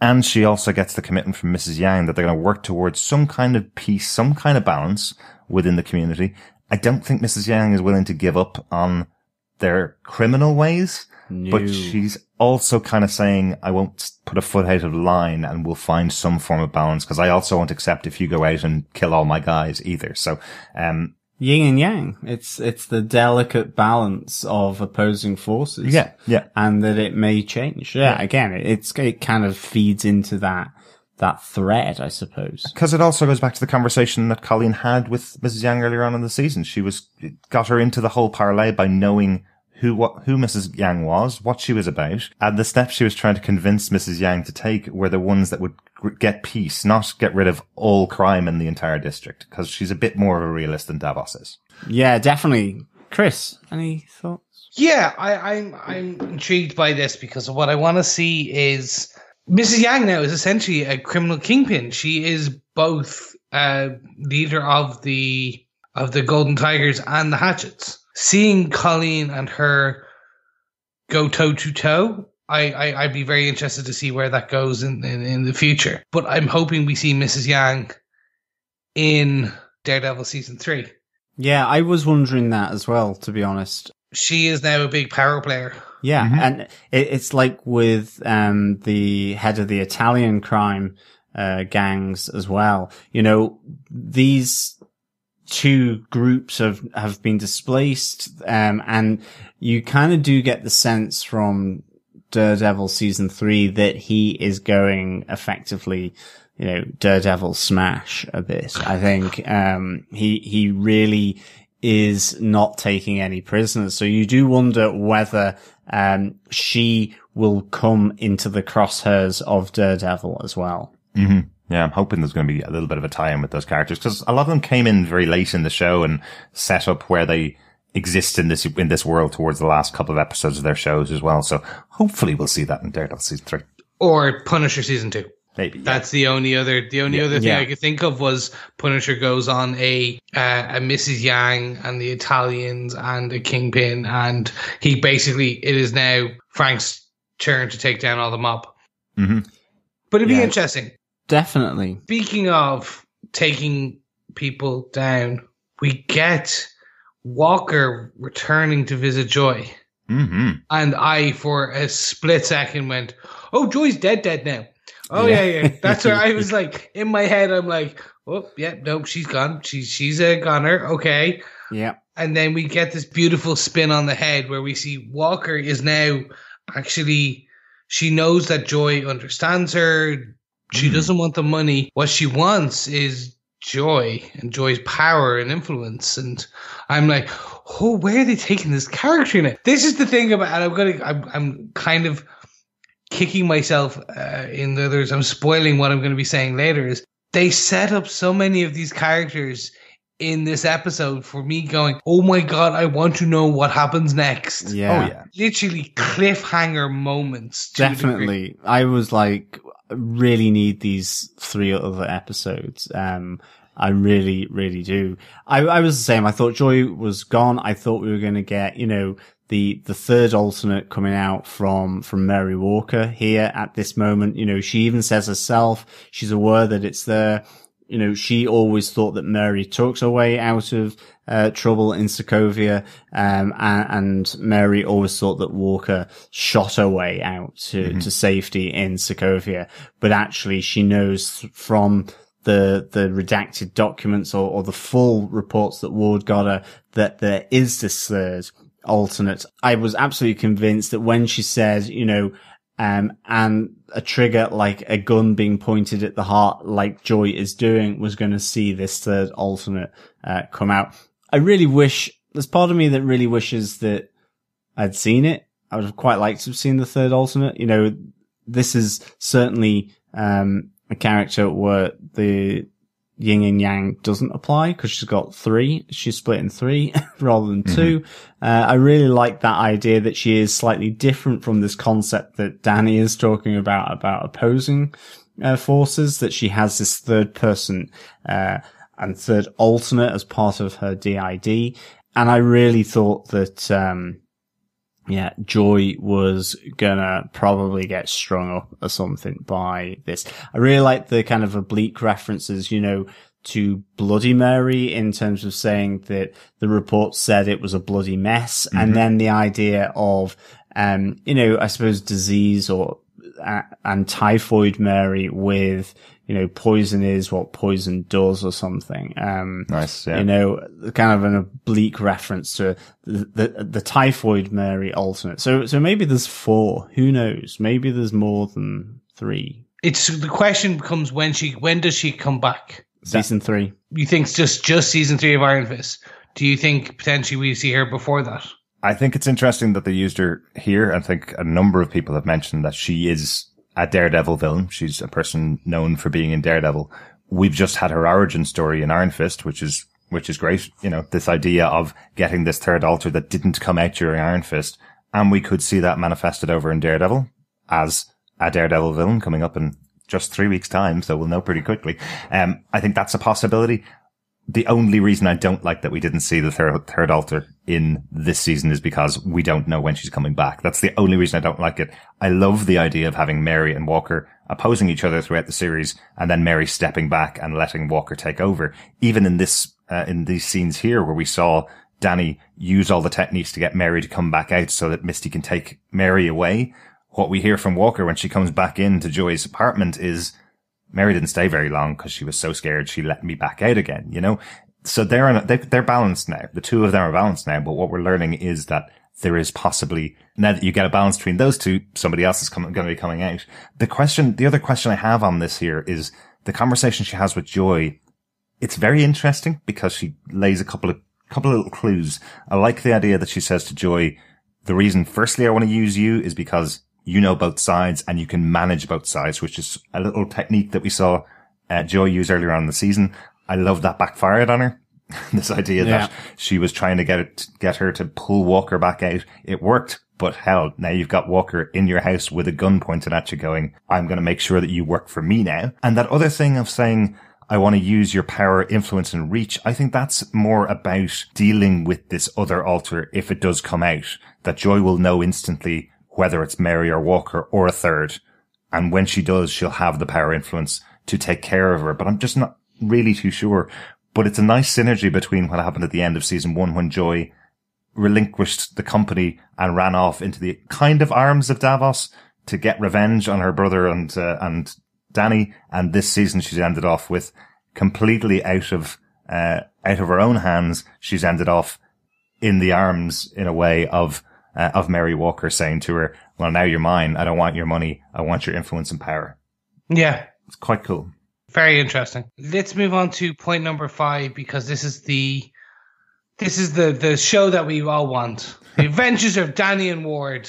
And she also gets the commitment from Mrs. Yang that they're going to work towards some kind of peace, some kind of balance within the community. I don't think Mrs. Yang is willing to give up on their criminal ways. But she's also kind of saying, I won't put a foot out of line and we'll find some form of balance because I also won't accept if you go out and kill all my guys either. So, um, yin and yang. It's it's the delicate balance of opposing forces. yeah, yeah. and that it may change. Yeah, again, it's it kind of feeds into that that thread, I suppose. Because it also goes back to the conversation that Colleen had with Mrs. Yang earlier on in the season. She was, got her into the whole parlay by knowing who what who Mrs. Yang was, what she was about, and the steps she was trying to convince Mrs. Yang to take were the ones that would get peace, not get rid of all crime in the entire district. Because she's a bit more of a realist than Davos is. Yeah, definitely. Chris, any thoughts? Yeah, I, I'm I'm intrigued by this because what I want to see is Mrs. Yang now is essentially a criminal kingpin. She is both uh, leader of the of the Golden Tigers and the Hatchets. Seeing Colleen and her go toe to toe, I, I I'd be very interested to see where that goes in, in in the future. But I'm hoping we see Mrs. Yang in Daredevil season three. Yeah, I was wondering that as well, to be honest. She is now a big power player. Yeah, Mhm. and it, it's like with um, the head of the Italian crime uh, gangs as well. You know, these two groups have have been displaced, um, and you kind of do get the sense from Daredevil season three that he is going effectively. You know, Daredevil smash a bit. I think um, he he really is not taking any prisoners. So you do wonder whether um, she will come into the crosshairs of Daredevil as well. Mm-hmm. Yeah, I'm hoping there's going to be a little bit of a tie-in with those characters because a lot of them came in very late in the show and set up where they exist in this in this world towards the last couple of episodes of their shows as well. So hopefully we'll see that in Daredevil season three. Or Punisher season two. Maybe. yeah. That's the only other the only other thing Yeah. I could think of was Punisher goes on a uh, a Mrs. Yang and the Italians and a Kingpin and he basically it is now Frank's turn to take down all the mob. Mhm. But it'd Yeah. be interesting. Definitely. Speaking of taking people down, we get Walker returning to visit Joy. Mm-hmm. And I, for a split second, went, "Oh, Joy's dead, dead now." Oh yeah, Yeah. yeah. [laughs] That's where I was like in my head. I'm like, "Oh, yeah, nope, she's gone. She's she's a goner." Okay, Yeah. and then we get this beautiful spin on the head where we see Walker is now actually she knows that Joy understands her. She Mm. doesn't want the money. What she wants is joy and joy's power and influence. And I'm like, oh, where are they taking this character in it? This is the thing about, and I'm gonna, I'm, I'm kind of kicking myself uh, in the others. I'm spoiling what I'm going to be saying later. Is they set up so many of these characters in this episode for me going, oh my god, I want to know what happens next. Yeah. Oh yeah. Literally cliffhanger moments. to a degree. Definitely. I was like, really need these three other episodes. Um, I really, really do. I, I was the same. I thought Joy was gone. I thought we were going to get, you know, the, the third alternate coming out from, from Mary Walker here at this moment. You know, she even says herself, she's aware that it's there. You know, she always thought that Mary took her way out of, uh, trouble in Sokovia. Um, and, and Mary always thought that Walker shot her way out to, to safety in Sokovia. But actually she knows from the, the redacted documents or, or the full reports that Ward got her that there is this third alternate. I was absolutely convinced that when she says, you know, um, and a trigger like a gun being pointed at the heart, like Joy is doing, was going to see this third alternate uh, come out. I really wish there's part of me that really wishes that I'd seen it. I would have quite liked to have seen the third alternate. You know, this is certainly um, a character where the yin and yang doesn't apply because she's got three. She's split in three [laughs] rather than 2 Uh, I really like that idea that she is slightly different from this concept that Danny is talking about, about opposing uh, forces, that she has this third person, uh, and third alternate as part of her DID. And I really thought that, um, yeah, Joy was gonna probably get strung up or something by this. I really like the kind of oblique references, you know, to Bloody Mary in terms of saying that the report said it was a bloody mess. And then the idea of, um, you know, I suppose disease or, uh, and typhoid Mary with, you know, poison is what poison does or something. Um, Nice. Yeah. you know, kind of an oblique reference to the, the, the typhoid Mary alternate. So, so maybe there's four. Who knows? Maybe there's more than three. It's the question becomes when she when does she come back? Season three. You think it's just just season three of Iron Fist? Do you think potentially we see her before that? I think it's interesting that they used her here. I think a number of people have mentioned that she is a Daredevil villain. She's a person known for being in Daredevil. We've just had her origin story in Iron Fist, which is, which is great. You know, this idea of getting this third alter that didn't come out during Iron Fist. And we could see that manifested over in Daredevil as a Daredevil villain coming up in just three weeks time. So we'll know pretty quickly. Um, I think that's a possibility the only reason I don't like that we didn't see the third, third alter in this season is because we don't know when she's coming back. That's the only reason I don't like it. I love the idea of having Mary and Walker opposing each other throughout the series and then Mary stepping back and letting Walker take over. Even in this, uh, in these scenes here where we saw Danny use all the techniques to get Mary to come back out so that Misty can take Mary away. What we hear from Walker when she comes back into Joy's apartment is, Mary didn't stay very long because she was so scared she let me back out again, you know? So they're, in, they, they're balanced now. The two of them are balanced now, but what we're learning is that there is possibly, now that you get a balance between those two, somebody else is going to be coming out. The question, the other question I have on this here is the conversation she has with Joy. It's very interesting because she lays a couple of, couple of little clues. I like the idea that she says to Joy, the reason firstly I want to use you is because you know both sides and you can manage both sides, which is a little technique that we saw uh, Joy use earlier on in the season. I love that backfired on her. [laughs] this idea Yeah. that she was trying to get it, get her to pull Walker back out. It worked, but hell, now you've got Walker in your house with a gun pointed at you going, I'm going to make sure that you work for me now. And that other thing of saying, I want to use your power, influence and reach. I think that's more about dealing with this other alter if it does come out that Joy will know instantly whether it's Mary or Walker or a third. And when she does, she'll have the power influence to take care of her. But I'm just not really too sure. But it's a nice synergy between what happened at the end of season one when Joy relinquished the company and ran off into the kind of arms of Davos to get revenge on her brother and, uh, and Danny. And this season she's ended off with completely out of, uh, out of her own hands. She's ended off in the arms in a way of, uh, of Mary Walker saying to her, well, now you're mine. I don't want your money. I want your influence and power. Yeah, It's quite cool. Very interesting. Let's move on to point number five because this is the this is the the show that we all want. [laughs] The Adventures of Danny and Ward.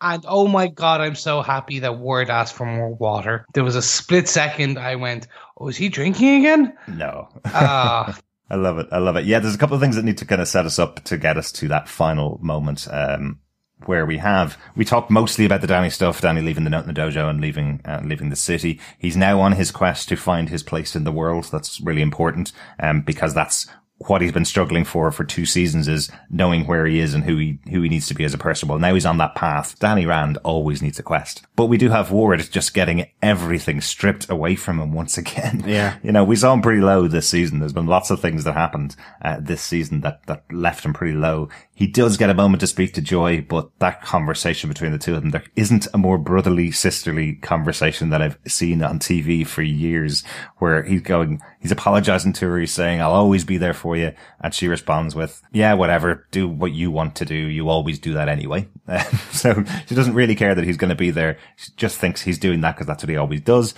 And oh my god, I'm so happy that Ward asked for more water. There was a split second I went, Oh, is he drinking again? No. Ah, [laughs] I love it. I love it. Yeah, there's a couple of things that need to kind of set us up to get us to that final moment. Um, where we have we talked mostly about the Danny stuff, Danny leaving the note in the dojo and leaving uh, leaving the city. He's now on his quest to find his place in the world. That's really important, um, because that's what he's been struggling for for two seasons is knowing where he is and who he who he needs to be as a person. Well, now he's on that path. Danny Rand always needs a quest, but we do have Ward just getting everything stripped away from him once again. [laughs] Yeah, you know we saw him pretty low this season. There's been lots of things that happened uh, this season that that left him pretty low. He does get a moment to speak to Joy, but that conversation between the two of them, there isn't a more brotherly, sisterly conversation that I've seen on TV for years, where he's going, he's apologizing to her, he's saying, "I'll always be there for." you. And she responds with, yeah, whatever, do what you want to do. You always do that anyway. [laughs] so she doesn't really care that he's going to be there. She just thinks he's doing that because that's what he always does.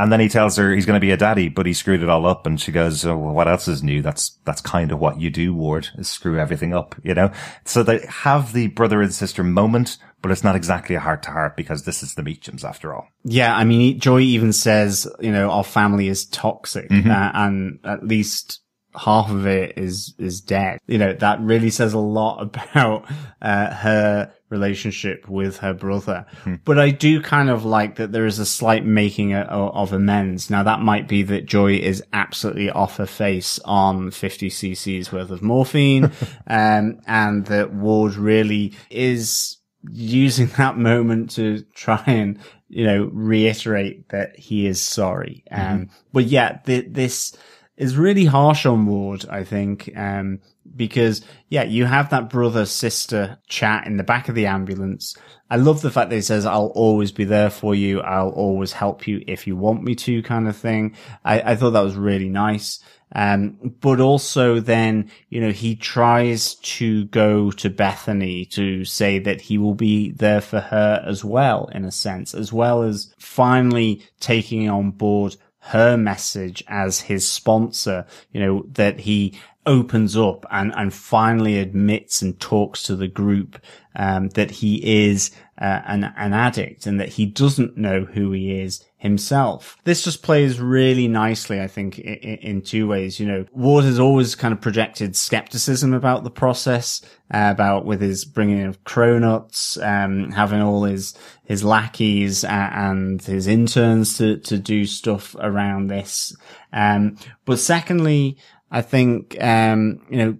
And then he tells her he's going to be a daddy, but he screwed it all up. And she goes, oh, well, what else is new? That's, that's kind of what you do, Ward, is screw everything up, you know? So they have the brother and sister moment, but it's not exactly a heart to heart because this is the Meachums after all. Yeah. I mean, Joy even says, you know, our family is toxic mm-hmm. uh, and at least half of it is is dead. You know that really says a lot [laughs] about uh, her relationship with her brother. Hmm. But I do kind of like that there is a slight making a, of amends. Now that might be that Joy is absolutely off her face on 50 cc's worth of morphine, [laughs] um, and that Ward really is using [laughs] that moment to try and you know reiterate that he is sorry. Um, mm-hmm. but yeah, th- this is really harsh on Ward, I think, um, because yeah, you have that brother sister chat in the back of the ambulance. I love the fact that he says, I'll always be there for you. I'll always help you if you want me to kind of thing. I, I thought that was really nice. Um, but also then, you know, he tries to go to Bethany to say that he will be there for her as well, in a sense, as well as finally taking on board her message as his sponsor, you know, that he opens up and, and finally admits and talks to the group, um, that he is uh, an, an addict and that he doesn't know who he is himself. This just plays really nicely, I think, in, in two ways. You know, Ward has always kind of projected skepticism about the process, uh, about with his bringing of Cronuts, um, having all his, his lackeys uh, and his interns to, to do stuff around this. Um, but secondly, I think, um, you know,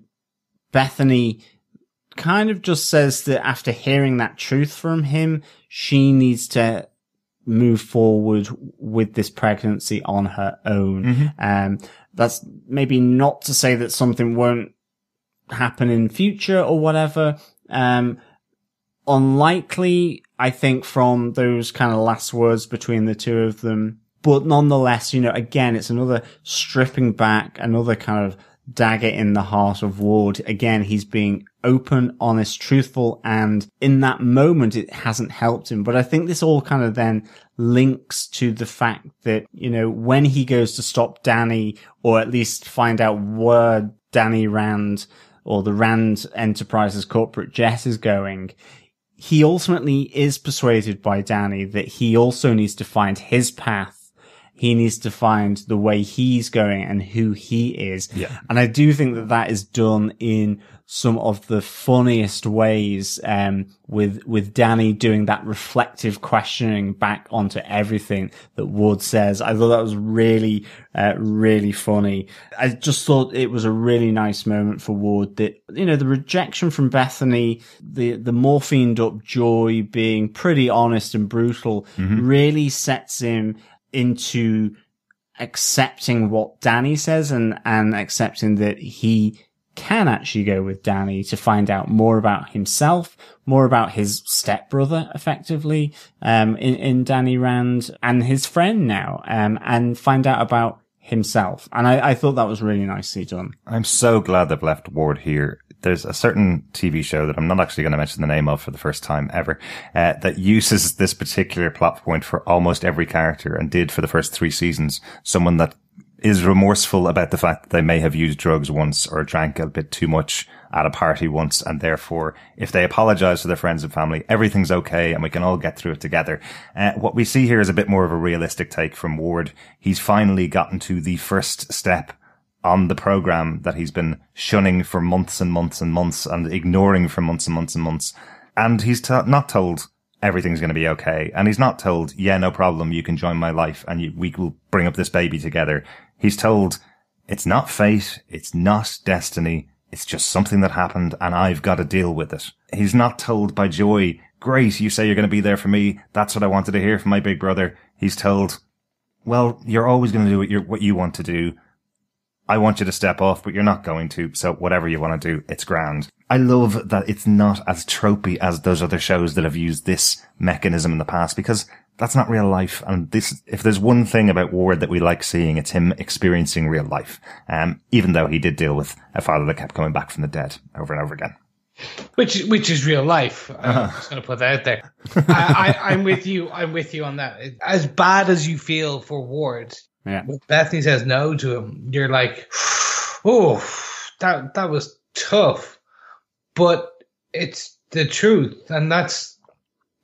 Bethany kind of just says that after hearing that truth from him, she needs to move forward with this pregnancy on her own. Mm-hmm. Um, that's maybe not to say that something won't happen in future or whatever. Um, unlikely, I think, from those kind of last words between the two of them. But nonetheless, you know, again, it's another stripping back, another kind of dagger in the heart of Ward. Again, he's being open, honest, truthful, and in that moment, it hasn't helped him. But I think this all kind of then links to the fact that, you know, when he goes to stop Danny, or at least find out where Danny Rand or the Rand Enterprises corporate jet is going, he ultimately is persuaded by Danny that he also needs to find his path he needs to find the way he's going and who he is. Yeah. And I do think that that is done in some of the funniest ways, um, with, with Danny doing that reflective questioning back onto everything that Ward says. I thought that was really, uh, really funny. I just thought it was a really nice moment for Ward that, you know, the rejection from Bethany, the, the morphined up joy being pretty honest and brutal mm-hmm. really sets him into accepting what Danny says and, and accepting that he can actually go with Danny to find out more about himself, more about his stepbrother, effectively, um, in, in Danny Rand and his friend now, um, and find out about himself. And I, I thought that was really nicely done. I'm so glad they've left Ward here there's a certain TV show that I'm not actually going to mention the name of for the first time ever, uh, that uses this particular plot point for almost every character and did for the first three seasons. Someone that is remorseful about the fact that they may have used drugs once or drank a bit too much at a party once. And therefore, if they apologize to their friends and family, everything's okay and we can all get through it together. Uh, what we see here is a bit more of a realistic take from Ward. He's finally gotten to the first step on the program that he's been shunning for months and months and months and ignoring for months and months and months. And he's t- not told everything's going to be okay. And he's not told, yeah, no problem. You can join my life and you, we will bring up this baby together. He's told it's not fate. It's not destiny. It's just something that happened and I've got to deal with it. He's not told by Joy, great, you say you're going to be there for me. That's what I wanted to hear from my big brother. He's told, well, you're always going to do what, what you want to do. I want you to step off, but you're not going to. So whatever you want to do, it's grand. I love that it's not as tropey as those other shows that have used this mechanism in the past because that's not real life. And this, if there's one thing about Ward that we like seeing, it's him experiencing real life. Um, even though he did deal with a father that kept coming back from the dead over and over again. Which, which is real life. I'm just going to put that out there. I, I, I'm with you. I'm with you on that. As bad as you feel for Ward, Yeah. Bethany says no to him, you're like, oh, that that was tough, but it's the truth, and that's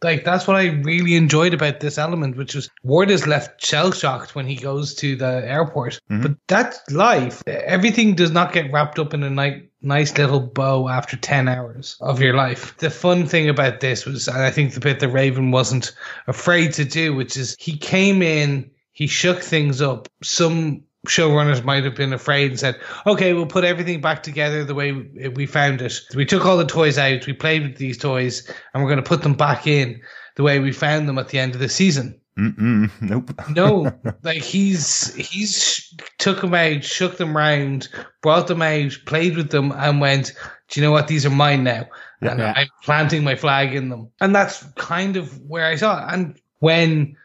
like that's what I really enjoyed about this element, which was Ward is left shell shocked when he goes to the airport, mm-hmm. but that's life. Everything does not get wrapped up in a ni- nice little bow after ten hours of your life. The fun thing about this was, and I think the bit that Raven wasn't afraid to do, which is he came in he shook things up. Some showrunners might have been afraid and said, okay, we'll put everything back together the way we found it. We took all the toys out, we played with these toys, and we're going to put them back in the way we found them at the end of the season. Mm-mm, nope. No, [laughs] like he's he's took them out, shook them round, brought them out, played with them, and went. Do you know what? These are mine now, and Yeah. I'm planting my flag in them. And that's kind of where I saw it. And when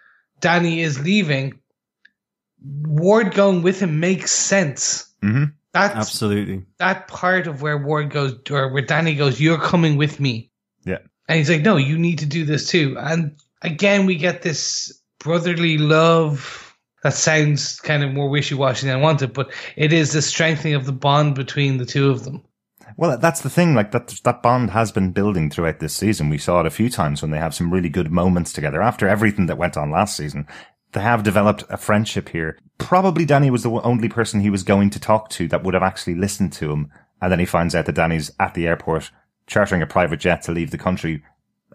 Danny is leaving, Ward going with him makes sense. hmm That's Absolutely. that part of where Ward goes, or where Danny goes, "You're coming with me." Yeah. And he's like, no, you need to do this too. And again, we get this brotherly love that sounds kind of more wishy washy than I wanted, but it is the strengthening of the bond between the two of them. Well, that's the thing. Like that, that bond has been building throughout this season. We saw it a few times when they have some really good moments together. After everything that went on last season, they have developed a friendship here. Probably Danny was the only person he was going to talk to that would have actually listened to him. And then he finds out that Danny's at the airport chartering a private jet to leave the country.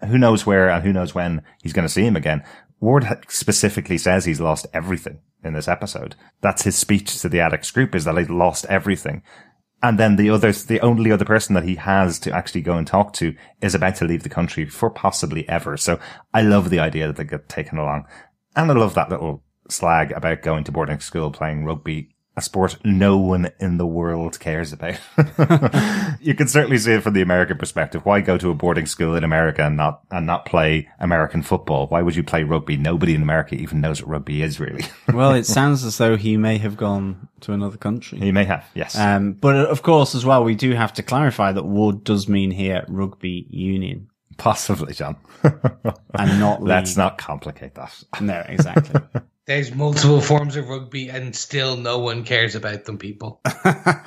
Who knows where and who knows when he's going to see him again. Ward specifically says he's lost everything in this episode. That's his speech to the addicts group is that he's lost everything. And then the others, the only other person that he has to actually go and talk to is about to leave the country for possibly ever. So I love the idea that they get taken along. And I love that little slag about going to boarding school, playing rugby, a sport no one in the world cares about. [laughs] you can certainly see it from the American perspective. Why go to a boarding school in America and not, and not play American football? Why would you play rugby? Nobody in America even knows what rugby is really. [laughs] well, it sounds as though he may have gone to another country. he may have, yes. Um, but of course, as well, we do have to clarify that Ward does mean here rugby union [laughs] Possibly, John. [laughs] and not league. Let's not complicate that. No, exactly. [laughs] There's multiple forms of rugby and still no one cares about them, people.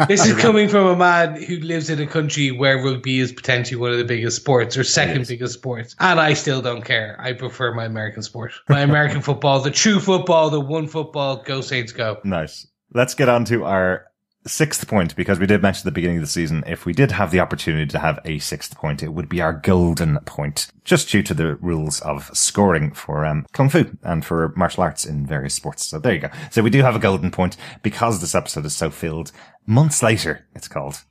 this is coming from a man who lives in a country where rugby is potentially one of the biggest sports or second biggest sports. And I still don't care. I prefer my American sport. My American football, the true football, the one football, go Saints go. Nice. Let's get on to our sixth point because we did mention at the beginning of the season if we did have the opportunity to have a sixth point, it would be our golden point, just due to the rules of scoring for um, kung fu and for martial arts in various sports. So there you go. So we do have a golden point because this episode is so filled. Months later, it's called.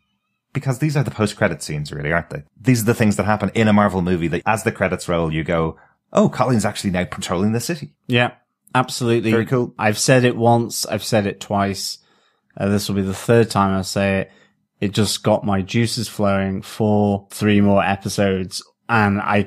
Because these are the post-credit scenes, really, aren't they? These are the things that happen in a Marvel movie that as the credits roll, you go, oh, Colleen's actually now patrolling the city. yeah, absolutely. Very cool. I've said it once. I've said it twice. Uh, this will be the third time I say it. It just got my juices flowing for three more episodes and I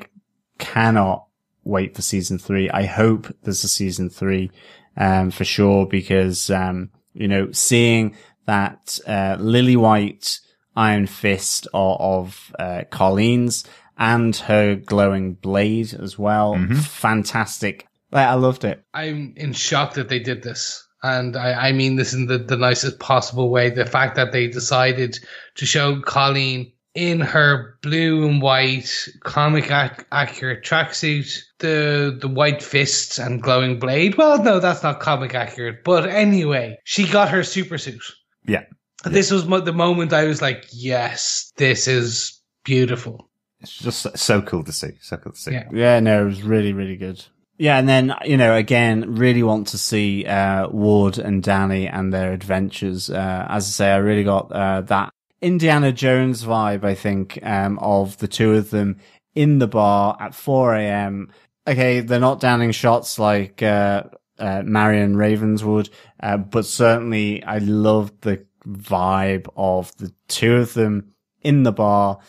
cannot wait for season three. I hope there's a season three, um, for sure because, um, you know, seeing that, uh, Lily White Iron Fist of, of uh, Colleen's and her glowing blade as well. Fantastic. I loved it. I'm in shock that they did this. And I, I mean this in the, the nicest possible way. The fact that they decided to show Colleen in her blue and white comic ac- accurate tracksuit, the the white fists and glowing blade. Well, no, that's not comic accurate. But anyway, she got her super suit. Yeah. This was mo- the moment I was like, yes, this is beautiful. It's just so cool to see. So cool to see. Yeah. Yeah, no, it was really, really good. Yeah, and then, you know, again, really want to see, uh, Ward and Danny and their adventures. Uh, as I say, I really got, uh, that Indiana Jones vibe, I think, um, of the two of them in the bar at 4 a.m. Okay, they're not downing shots like, uh, uh, Marion Ravenwood, uh, but certainly I loved the vibe of the two of them in the bar.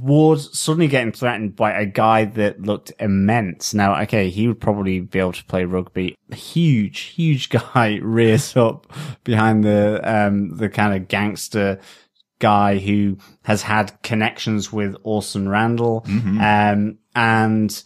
Ward suddenly getting threatened by a guy that looked immense. Now, okay, he would probably be able to play rugby. Huge, huge [laughs] guy rears up behind the, um, the kind of gangster guy who has had connections with Orson Randall. Um, and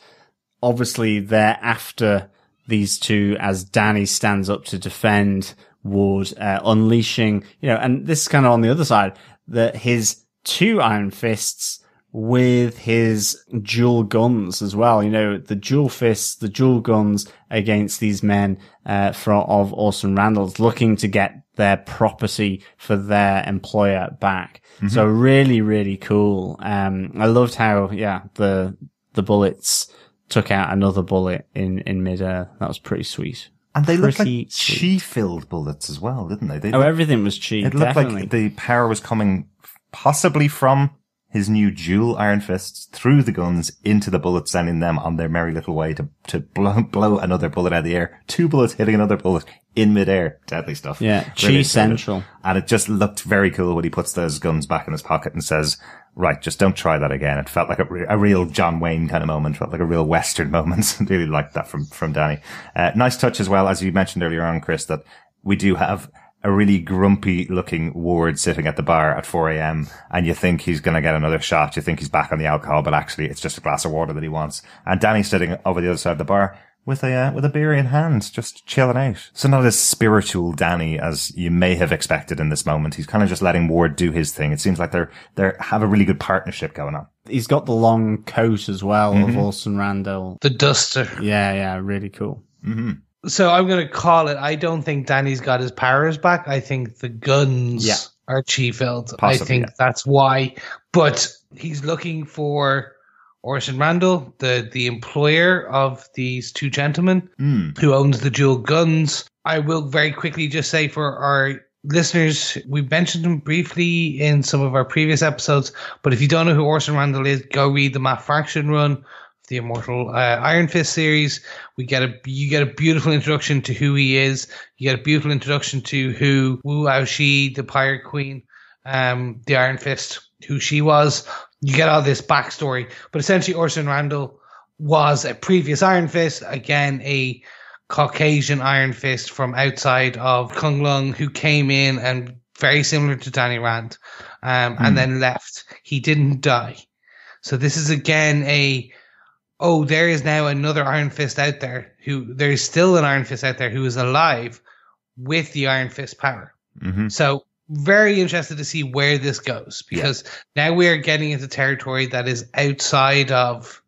obviously they're after these two as Danny stands up to defend Ward, uh, unleashing, you know, and this is kind of on the other side that his two iron fists with his dual guns as well. You know, the dual fists, the dual guns against these men, uh, from, of Orson Randall's looking to get their property for their employer back. So really, really cool. Um, I loved how, yeah, the, the bullets took out another bullet in, in midair. That was pretty sweet. And they looked like sweet. chi-filled bullets as well, didn't they? they Oh, everything was cheap. it looked definitely. like the power was coming possibly from his new dual iron fists threw the guns into the bullets, sending them on their merry little way to, to blow, [laughs] blow another bullet out of the air. Two bullets hitting another bullet in midair. Deadly stuff. Yeah, Really central. And it just looked very cool when he puts those guns back in his pocket and says, right, just don't try that again. It felt like a, re- a real John Wayne kind of moment, felt like a real Western [laughs] moment. [laughs] really liked that from, from Danny. Uh, nice touch as well, as you mentioned earlier on, Chris, that we do have a really grumpy looking Ward sitting at the bar at 4 a.m. and you think he's going to get another shot. You think he's back on the alcohol, but actually it's just a glass of water that he wants. And Danny's sitting over the other side of the bar with a, uh, with a beer in hand, just chilling out. So not as spiritual Danny as you may have expected in this moment. He's kind of just letting Ward do his thing. It seems like they're, they're, have a really good partnership going on. He's got the long coat as well Mm-hmm. of Orson Randall. The duster. Yeah, yeah, really cool. So I'm going to call it. I don't think Danny's got his powers back. I think the guns Yeah. are chi filled. I think yeah. that's why. But he's looking for Orson Randall, the the employer of these two gentlemen Mm. who owns the dual guns. I will very quickly just say for our listeners, we mentioned him briefly in some of our previous episodes, but if you don't know who Orson Randall is, go read the Matt Fraction run the Immortal uh, Iron Fist series. We get a you get a beautiful introduction to who he is. You get a beautiful introduction to who Wu Aoshi, the Pirate Queen, um, the Iron Fist, who she was. You get all this backstory, but essentially Orson Randall was a previous Iron Fist, again a Caucasian Iron Fist from outside of Kunlun, who came in and very similar to Danny Rand, um, and then left. He didn't die. So this is again a, oh, there is now another Iron Fist out there who, there is still an Iron Fist out there who is alive with the Iron Fist power. hmm So very interested to see where this goes because now we are getting into territory that is outside of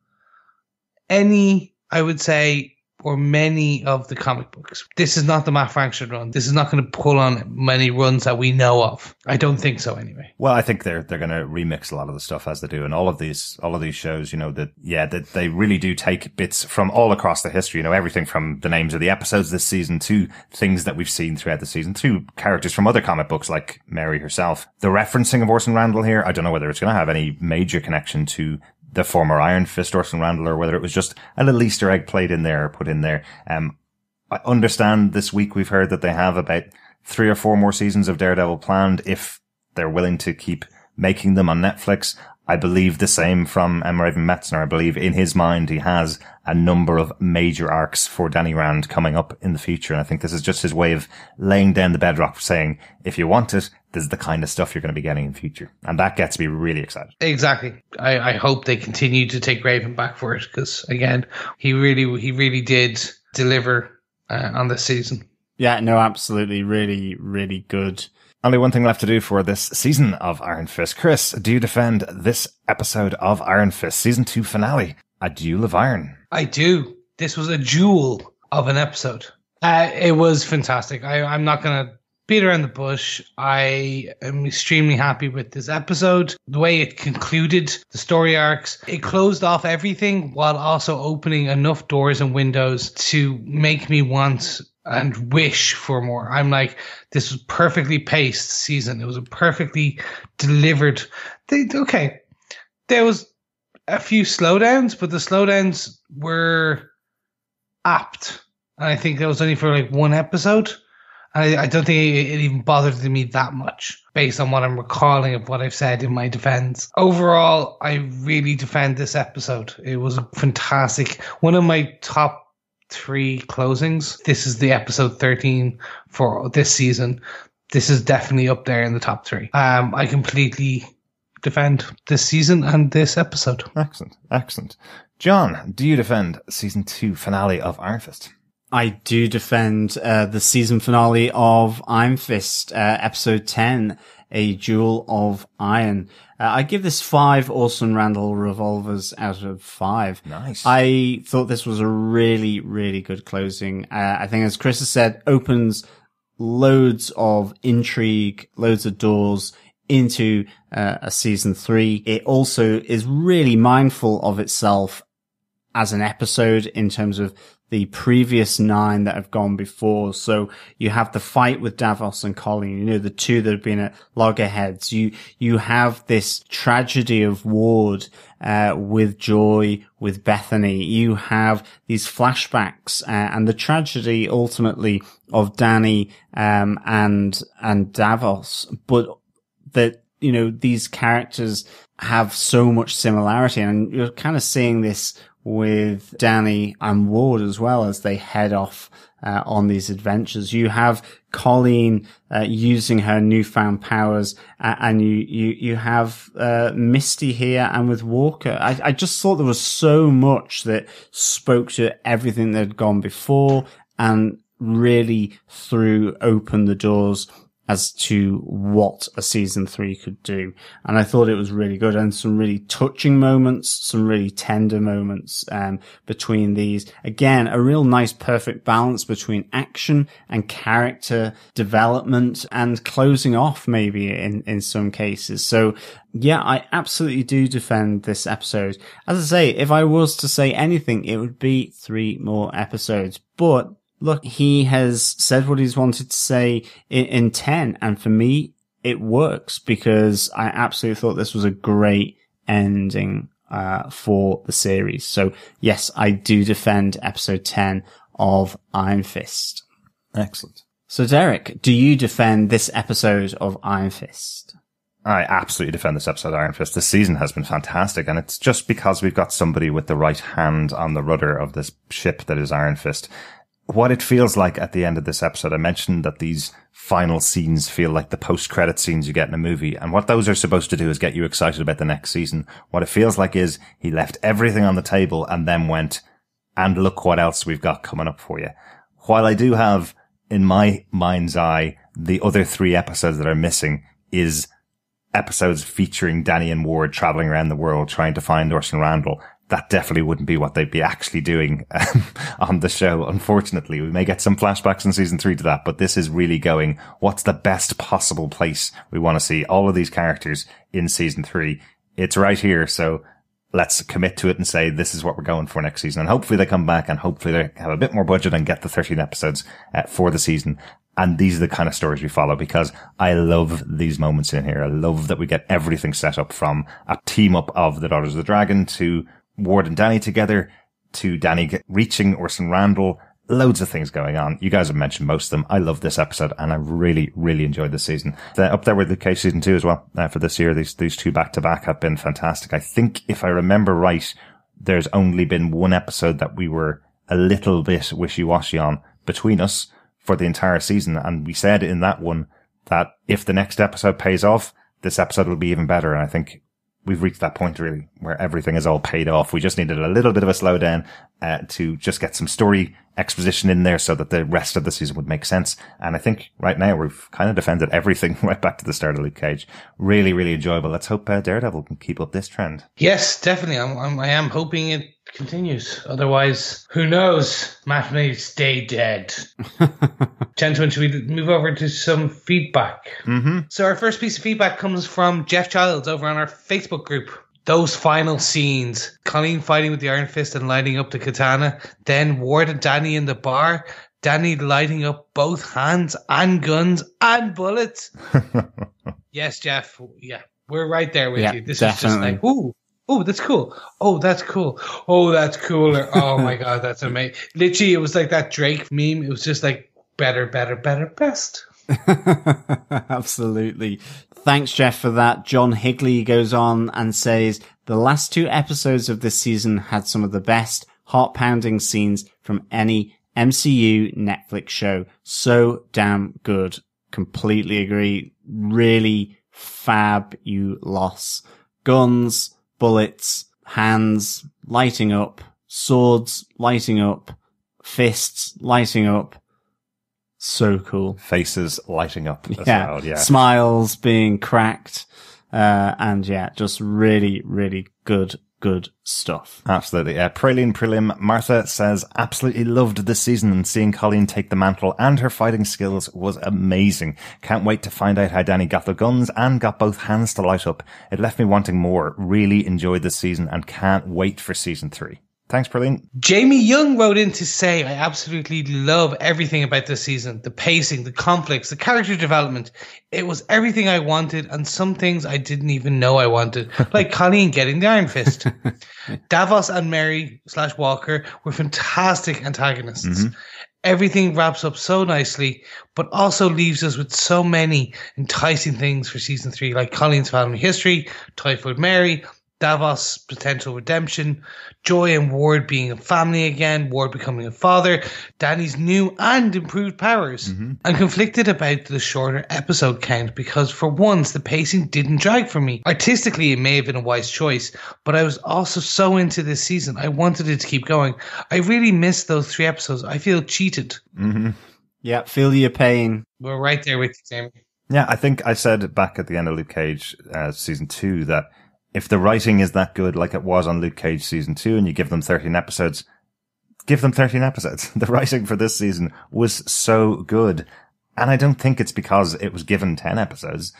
any, I would say, or many of the comic books. This is not the Matt Fraction run. This is not going to pull on many runs that we know of. I don't think so anyway. Well, I think they're they're going to remix a lot of the stuff as they do, and all of these all of these shows. You know that yeah, that they really do take bits from all across the history. You know everything from the names of the episodes this season to things that we've seen throughout the season to characters from other comic books like Mary herself. The referencing of Orson Randall here, I don't know whether it's going to have any major connection to the former Iron Fist Orson Randall or whether it was just a little Easter egg played in there or put in there. Um, I understand this week we've heard that they have about three or four more seasons of Daredevil planned if they're willing to keep making them on Netflix. I believe the same from M. Raven Metzner. I believe in his mind he has a number of major arcs for Danny Rand coming up in the future. And I think this is just his way of laying down the bedrock saying, if you want it, this is the kind of stuff you're going to be getting in future. And that gets me really excited. Exactly. I, I hope they continue to take Raven back for it because again, he really he really did deliver uh, on this season. Yeah, no, absolutely. Really, really good. Only one thing left to do for this season of Iron Fist. Chris, do you defend this episode of Iron Fist season two finale? A duel of iron. I do. This was a jewel of an episode. Uh, it was fantastic. I, I'm not going to beat and the bush. I am extremely happy with this episode. The way it concluded the story arcs, it closed off everything while also opening enough doors and windows to make me want and wish for more. I'm like, this was perfectly paced season. It was a perfectly delivered. They, okay, there was a few slowdowns, but the slowdowns were apt. And I think that was only for like one episode. I, I don't think it, even bothered me that much based on what I'm recalling of what I've said in my defense. Overall, I really defend this episode. It was fantastic. One of my top three closings. This is the episode 13 for this season. This is definitely up there in the top three. Um, I completely defend this season and this episode. Excellent. Excellent. John, do you defend season two finale of Iron Fist? I do defend uh, the season finale of Iron Fist, uh, episode 10, A Duel of Iron. Uh, I give this five Orson Randall revolvers out of five. Nice. I thought this was a really, really good closing. Uh, I think, as Chris has said, opens loads of intrigue, loads of doors into uh, a season three. It also is really mindful of itself as an episode in terms of the previous nine that have gone before. So you have the fight with Davos and Colleen, you know, the two that have been at loggerheads. You, you have this tragedy of Ward, uh, with Joy, with Bethany. You have these flashbacks, uh, and the tragedy ultimately of Danny, um, and, and Davos. But that, you know, these characters have so much similarity and you're kind of seeing this with Danny and Ward as well as they head off uh, on these adventures. You have Colleen uh, using her newfound powers, uh, and you you you have uh, Misty here, and with Walker. I, I just thought there was so much that spoke to everything that had gone before, and really threw open the doors as to what a season three could do. And I thought it was really good and some really touching moments, some really tender moments, um, between these. Again, a real nice perfect balance between action and character development and closing off maybe in, in some cases. So yeah, I absolutely do defend this episode. As I say, if I was to say anything, it would be three more episodes, but look, he has said what he's wanted to say in, in 10. And for me, it works because I absolutely thought this was a great ending, uh, for the series. So yes, I do defend episode 10 of Iron Fist. Excellent. So Derek, do you defend this episode of Iron Fist? I absolutely defend this episode of Iron Fist. This season has been fantastic, and it's just because we've got somebody with the right hand on the rudder of this ship that is Iron Fist what it feels like at the end of this episode, I mentioned that these final scenes feel like the post credit scenes you get in a movie. And what those are supposed to do is get you excited about the next season. What it feels like is he left everything on the table and then went, and look what else we've got coming up for you. While I do have in my mind's eye, the other three episodes that are missing is episodes featuring Danny and Ward traveling around the world trying to find Orson Randall that definitely wouldn't be what they'd be actually doing um, [laughs] on the show. Unfortunately, we may get some flashbacks in season three to that, but this is really going, what's the best possible place we want to see all of these characters in season three? It's right here. So let's commit to it and say this is what we're going for next season. And hopefully they come back and hopefully they have a bit more budget and get the 13 episodes uh, for the season. And these are the kind of stories we follow because I love these moments in here. I love that we get everything set up from a team up of the Daughters of the Dragon to Ward and Danny together to Danny reaching Orson Randall. Loads of things going on. You guys have mentioned most of them. I love this episode and I really, really enjoyed this season. The, up there with Luke Cage season two as well uh, for this year. These, these two back to back have been fantastic. I think if I remember right, there's only been one episode that we were a little bit wishy washy on between us for the entire season. And we said in that one that if the next episode pays off, this episode will be even better. And I think we've reached that point really where everything is all paid off. We just needed a little bit of a slowdown, uh, to just get some story exposition in there so that the rest of the season would make sense. And I think right now we've kind of defended everything [laughs] right back to the start of Luke Cage. Really, really enjoyable. Let's hope uh, Daredevil can keep up this trend. Yes, definitely. I'm, I'm I am hoping it continues. Otherwise, who knows? Matt may stay dead. [laughs] Gentlemen, should we move over to some feedback? Mm-hmm. So our first piece of feedback comes from Jeff Childs over on our Facebook group. Those final scenes, Colleen fighting with the Iron Fist and lighting up the katana, then Ward and Danny in the bar, Danny lighting up both hands and guns and bullets. [laughs] yes, Jeff. Yeah, we're right there with Yeah, you. This definitely. is just like, ooh, oh, that's cool. Oh, that's cool. Oh, that's cooler. Oh my [laughs] god, that's amazing. Literally, it was like that Drake meme. It was just like better, better, better, best. [laughs] Absolutely. Thanks, Jeff, for that. John Higley goes on and says the last two episodes of this season had some of the best heart pounding scenes from any MCU Netflix show. So damn good. Completely agree. Really fab you loss. Guns, bullets, hands lighting up, swords lighting up, fists lighting up. So cool Faces lighting up as yeah, well. Yeah. smiles being cracked, uh, and yeah, just really, really good, good stuff. Absolutely. Uh, Praline Prelim, Martha says, absolutely loved this season and seeing Colleen take the mantle and her fighting skills was amazing. Can't wait to find out how Danny got the guns and got both hands to light up. It left me wanting more. Really enjoyed this season and can't wait for season three. Thanks, Praline. Jamie Young wrote in to say, I absolutely love everything about this season the pacing, the conflicts, the character development. It was everything I wanted, and some things I didn't even know I wanted, [laughs] like Colleen getting the Iron Fist. [laughs] Davos and Mary slash Walker were fantastic antagonists. Mm-hmm. Everything wraps up so nicely, but also leaves us with so many enticing things for season three, like Colleen's family history, Typhoid Mary, Davos' potential redemption, Joy and Ward being a family again, Ward becoming a father, Danny's new and improved powers. I'm conflicted about the shorter episode count because for once the pacing didn't drag for me. Artistically it may have been a wise choice, but I was also so into this season. I wanted it to keep going. I really missed those three episodes. I feel cheated. Yeah, feel your pain. We're right there with you, Jamie. Yeah, I think I said back at the end of Luke Cage uh, season two that if the writing is that good, like it was on Luke Cage season two, and you give them 13 episodes, give them 13 episodes. [laughs] The writing for this season was so good. And I don't think it's because it was given 10 episodes.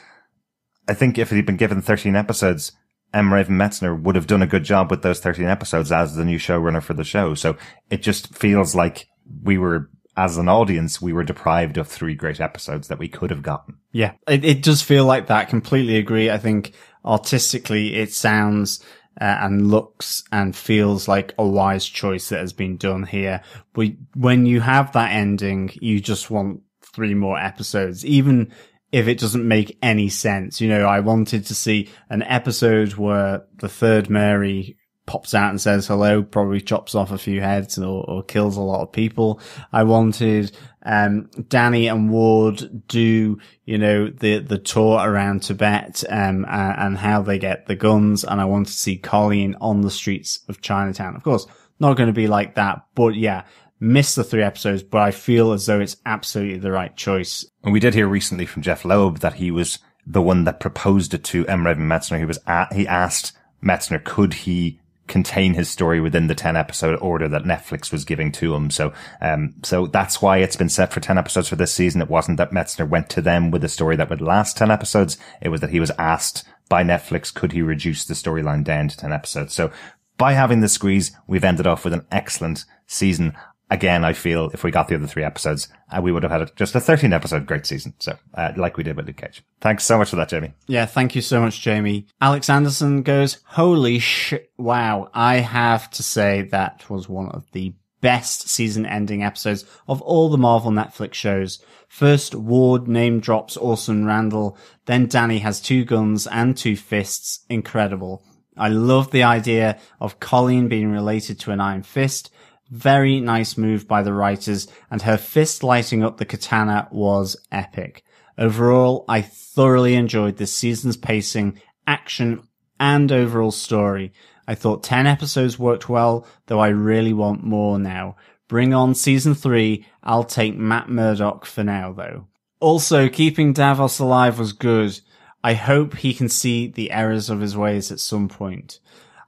I think if it had been given 13 episodes, M. Raven Metzner would have done a good job with those 13 episodes as the new showrunner for the show. So it just feels like we were, as an audience, we were deprived of three great episodes that we could have gotten. Yeah, it, it does feel like that. Completely agree. I think artistically it sounds uh, and looks and feels like a wise choice that has been done here. But when you have that ending, you just want three more episodes, even if it doesn't make any sense. You know, I wanted to see an episode where the third Mary pops out and says hello, probably chops off a few heads or, or kills a lot of people. I wanted, um, Danny and Ward do, you know, the, the tour around Tibet, um, uh, and how they get the guns. And I wanted to see Colleen on the streets of Chinatown. Of course, not going to be like that, but yeah, missed the three episodes, but I feel as though it's absolutely the right choice. And we did hear recently from Jeff Loeb that he was the one that proposed it to M. Raven Metzner. He was a- he asked Metzner, could he contain his story within the 10 episode order that Netflix was giving to him. So, um, so that's why it's been set for 10 episodes for this season. It wasn't that Metzner went to them with a story that would last 10 episodes. It was that he was asked by Netflix, could he reduce the storyline down to 10 episodes? So by having the squeeze, we've ended off with an excellent season. Again, I feel if we got the other three episodes, uh, we would have had just a 13 episode great season. So, uh, like we did with Luke Cage. Thanks so much for that, Jamie. Yeah, thank you so much, Jamie. Alex Anderson goes, holy shit. Wow. I have to say that was one of the best season ending episodes of all the Marvel Netflix shows. First, Ward name drops Orson Randall. Then Danny has two guns and two fists. Incredible. I love the idea of Colleen being related to an Iron Fist. Very nice move by the writers and her fist lighting up the katana was epic. Overall, I thoroughly enjoyed this season's pacing, action, and overall story. I thought 10 episodes worked well, though I really want more now. Bring on season three. I'll take Matt Murdock for now, though. Also, keeping Davos alive was good. I hope he can see the errors of his ways at some point.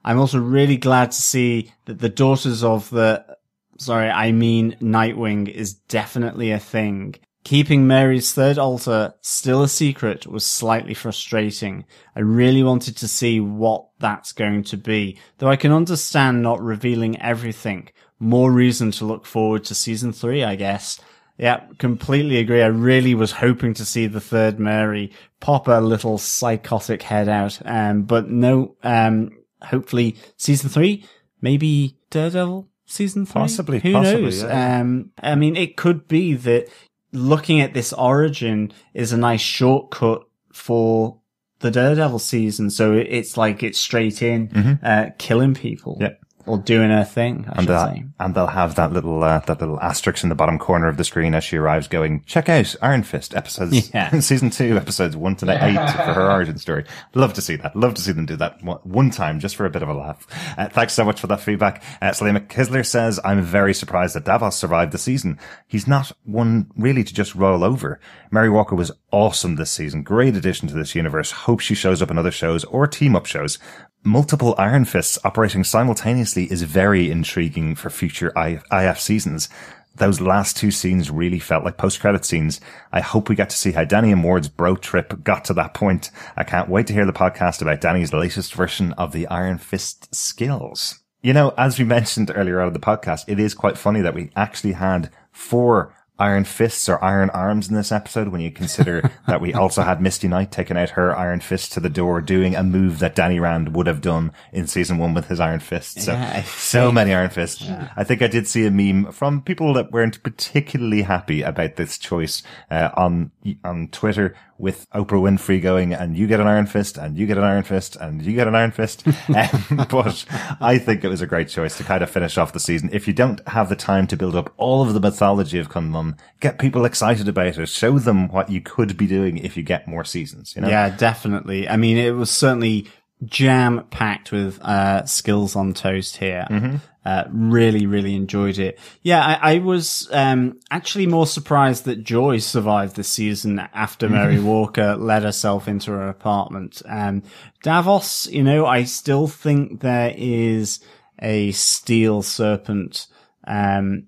I'm also really glad to see that the daughters of the, sorry, I mean Nightwing is definitely a thing. Keeping Mary's third alter still a secret was slightly frustrating. I really wanted to see what that's going to be, though I can understand not revealing everything. More reason to look forward to season three, I guess. Yeah, completely agree. I really was hoping to see the third Mary pop a little psychotic head out. Um, but no, um, hopefully season three, maybe Daredevil season three. Possibly, Who possibly, knows? yeah. Um, I mean, it could be that looking at this origin is a nice shortcut for the Daredevil season. So it's like it's straight in, uh, killing people. Mm-hmm. Yeah. Or doing her thing, I And say. and they'll have that little uh, that little asterisk in the bottom corner of the screen as she arrives, going, "Check out Iron Fist episodes, [laughs] Yeah. [laughs] season two, episodes one to eight [laughs] for her origin story." Love to see that. Love to see them do that one, one time just for a bit of a laugh. Uh, thanks so much for that feedback. Uh, Salima Kisler says, "I'm very surprised that Davos survived the season. He's not one really to just roll over. Mary Walker was awesome this season. Great addition to this universe. Hope she shows up in other shows or team up shows." Multiple Iron Fists operating simultaneously is very intriguing for future IF seasons. Those last two scenes really felt like post-credit scenes. I hope we get to see how Danny and Ward's bro trip got to that point. I can't wait to hear the podcast about Danny's latest version of the Iron Fist skills. You know, as we mentioned earlier of the podcast, it is quite funny that we actually had four iron fists or iron arms in this episode when you consider [laughs] that we also had Misty Knight taking out her iron fist to the door, doing a move that Danny Rand would have done in season one with his iron fist. So, Yeah, so many iron fists. I think I did see a meme from people that weren't particularly happy about this choice, uh, on, on Twitter with Oprah Winfrey going, and you get an iron fist, and you get an iron fist, and you get an iron fist. [laughs] um, but I think it was a great choice to kind of finish off the season. If you don't have the time to build up all of the mythology of Kunlun, get people excited about it. Show them what you could be doing if you get more seasons, you know? Yeah, definitely. I mean, it was certainly jam packed with uh, skills on toast here. Mm-hmm. Uh, really, really enjoyed it. Yeah, I, I was um, actually more surprised that Joy survived the season after [laughs] Mary Walker let herself into her apartment. Um, Davos, you know, I still think there is a steel serpent um,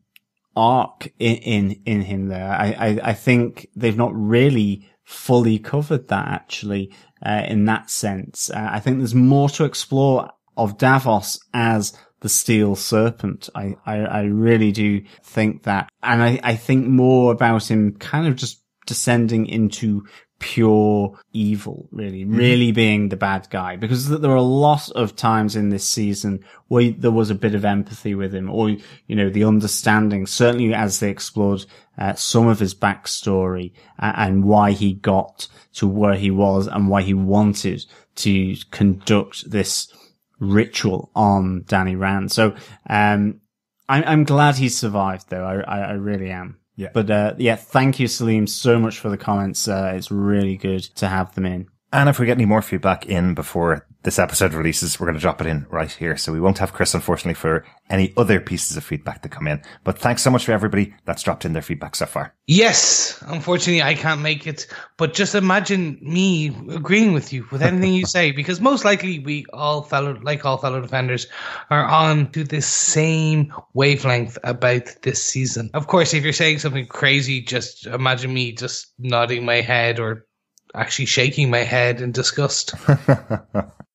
arc in, in, in him there. I, I, I think they've not really fully covered that actually, uh, in that sense. Uh, I think there's more to explore of Davos as the steel serpent. I, I, I really do think that. And I, I think more about him kind of just descending into pure evil, really, really being the bad guy. Because th- there were a lot of times in this season where there was a bit of empathy with him or, you know, the understanding, certainly as they explored uh, some of his backstory and why he got to where he was and why he wanted to conduct this ritual on Danny Rand. So, um, I'm, I'm glad he survived though. I, I, I really am. Yeah. But, uh, yeah, thank you, Salim, so much for the comments. Uh, it's really good to have them in. And if we get any more feedback in before this episode releases, we're going to drop it in right here. So we won't have Chris, unfortunately, for any other pieces of feedback to come in. But thanks so much for everybody that's dropped in their feedback so far. Yes, unfortunately, I can't make it. But just imagine me agreeing with you with anything you say, because most likely we all fellow, like all fellow defenders, are on to the same wavelength about this season. Of course, if you're saying something crazy, just imagine me just nodding my head or actually shaking my head in disgust. [laughs]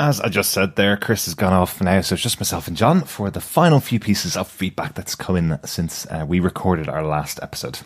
As I just said there, Chris has gone off now, so it's just myself and John for the final few pieces of feedback that's come in since uh, we recorded our last episode.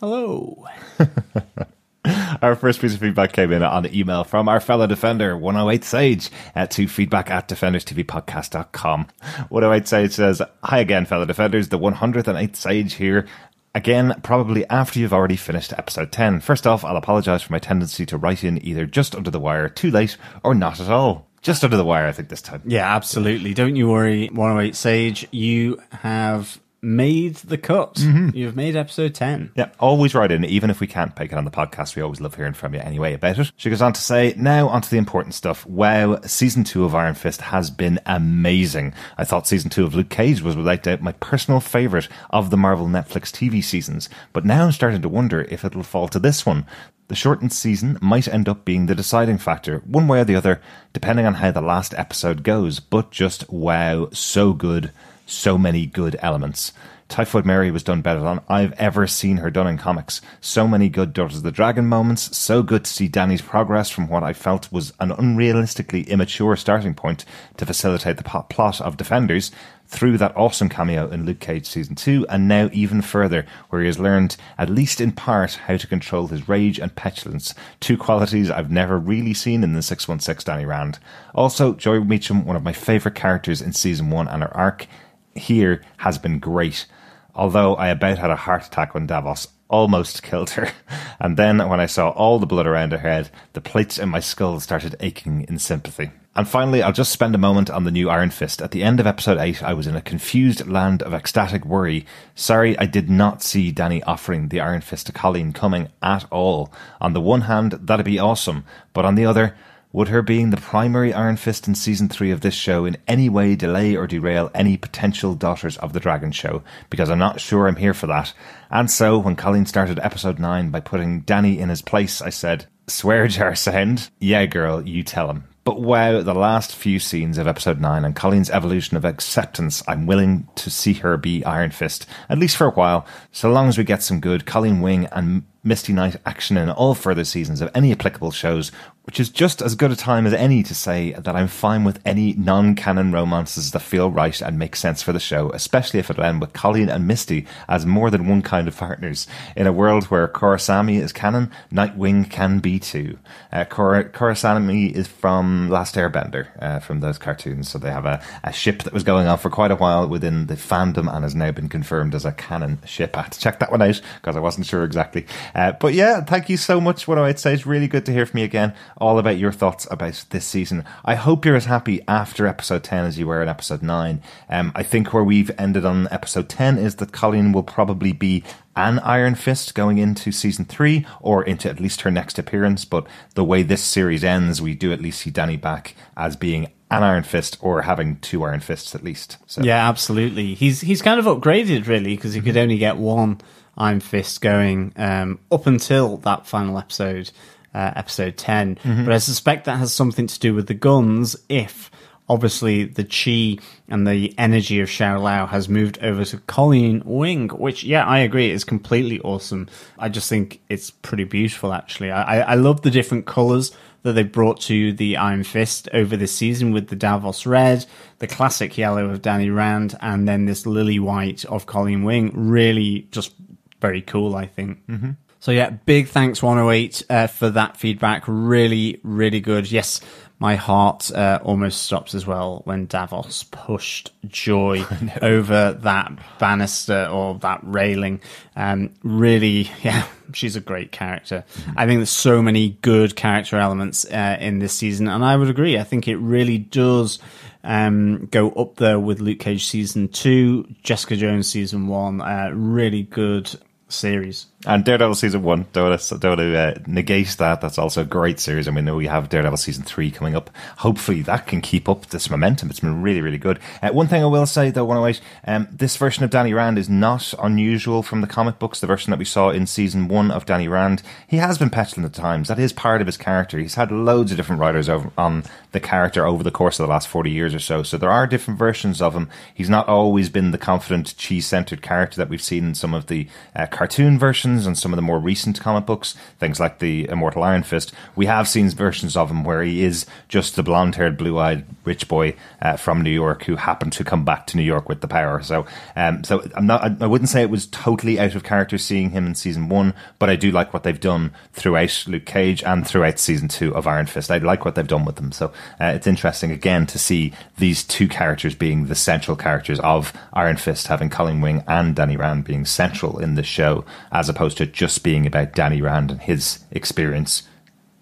Hello. [laughs] Our first piece of feedback came in on an email from our fellow defender, 108 Sage, uh, to feedback at defenderstvpodcast.com. 108 Sage says, Hi again, fellow defenders, the 108th Sage here. Again, probably after you've already finished episode 10. First off, I'll apologise for my tendency to write in either just under the wire, too late, or not at all. Just under the wire, I think, this time. Yeah, absolutely. Don't you worry, 108 Sage. You have made the cut. Mm-hmm. You've made episode 10. Yeah, always write in, even if we can't pick it on the podcast. We always love hearing from you anyway about it. She goes on to say, now onto the important stuff. Wow, season two of Iron Fist has been amazing. I thought season two of Luke Cage was without doubt my personal favourite of the Marvel Netflix TV seasons, but now I'm starting to wonder if it'll fall to this one. The shortened season might end up being the deciding factor, one way or the other, depending on how the last episode goes, but just wow, so good so many good elements. Typhoid Mary was done better than I've ever seen her done in comics. So many good Daughters of the Dragon moments, so good to see Danny's progress from what I felt was an unrealistically immature starting point to facilitate the plot of Defenders through that awesome cameo in Luke Cage season 2 and now even further where he has learned at least in part how to control his rage and petulance two qualities I've never really seen in the 616 Danny Rand also Joy Meachum one of my favourite characters in season 1 and her arc here has been great. Although I about had a heart attack when Davos almost [laughs] killed her. And then when I saw all the blood around her head, the plates in my skull started aching in sympathy. And finally, I'll just spend a moment on the new Iron Fist. At the end of episode 8, I was in a confused land of ecstatic worry. Sorry, I did not see Danny offering the Iron Fist to Colleen coming at all. On the one hand, that'd be awesome, but on the other, would her being the primary Iron Fist in season three of this show in any way delay or derail any potential Daughters of the Dragon show? Because I'm not sure I'm here for that. And so, when Colleen started episode nine by putting Danny in his place, I said, Swear jar sound? Yeah, girl, you tell him. But wow, the last few scenes of episode 9 and Colleen's evolution of acceptance, I'm willing to see her be Iron Fist, at least for a while, so long as we get some good Colleen Wing and Misty Knight action in all further seasons of any applicable shows, which is just as good a time as any to say that I'm fine with any non-canon romances that feel right and make sense for the show, especially if it'll end with Colleen and Misty as more than one kind of partners. In a world where Korrasami is canon, Nightwing can be too. Uh, Kor- Korrasami is from Last Airbender, uh, from those cartoons, so they have a, a ship that was going on for quite a while within the fandom and has now been confirmed as a canon ship. I had to check that one out because I wasn't sure exactly. Uh, but yeah, thank you so much. What I'd say is really good to hear from you again all about your thoughts about this season. I hope you're as happy after episode 10 as you were in episode 9. Um, I think where we've ended on episode 10 is that Colleen will probably be an Iron Fist going into season 3 or into at least her next appearance. But the way this series ends, we do at least see Danny back as being an Iron Fist or having two Iron Fists at least. So. Yeah, absolutely. He's he's kind of upgraded really because he could only get one Iron Fist going um, up until that final episode uh, episode 10. Mm-hmm. But I suspect that has something to do with the guns if obviously the chi and the energy of Shou-Lao has moved over to Colleen Wing, which, yeah, I agree, is completely awesome. I just think it's pretty beautiful, actually. I, I love the different colors that they brought to the Iron Fist over this season with the Davos red, the classic yellow of Danny Rand, and then this lily white of Colleen Wing. Really just very cool, I think. Mm-hmm. So yeah, big thanks 108 uh, for that feedback. Really, really good. Yes, my heart uh, almost stops as well when Davos pushed Joy [laughs] over that banister or that railing. Um, really, [laughs] yeah, she's a great character. Mm-hmm. I think there's so many good character elements uh, in this season, and I would agree. I think it really does um, go up there with Luke Cage season two, Jessica Jones season one. Uh, really good series. And Daredevil season one, don't, don't uh, negate that. That's also a great series. I mean, we have Daredevil season three coming up. Hopefully, that can keep up this momentum. It's been really, really good. Uh, one thing I will say, though, 108, um, this version of Danny Rand is not unusual from the comic books. The version that we saw in season one of Danny Rand, he has been petulant at times. That is part of his character. He's had loads of different writers over, on the character over the course of the last 40 years or so. So there are different versions of him. He's not always been the confident, cheese centered character that we've seen in some of the uh, cartoon versions versions and some of the more recent comic books, things like the Immortal Iron Fist, we have seen versions of him where he is just the blonde haired, blue eyed rich boy uh, from New York who happened to come back to New York with the power. So, um, so I'm not, I, I wouldn't say it was totally out of character seeing him in season one, but I do like what they've done throughout Luke Cage and throughout season two of Iron Fist. I like what they've done with them. So, uh, it's interesting again to see these two characters being the central characters of Iron Fist, having Colleen Wing and Danny Rand being central in the show as opposed to just being about Danny Rand and his experience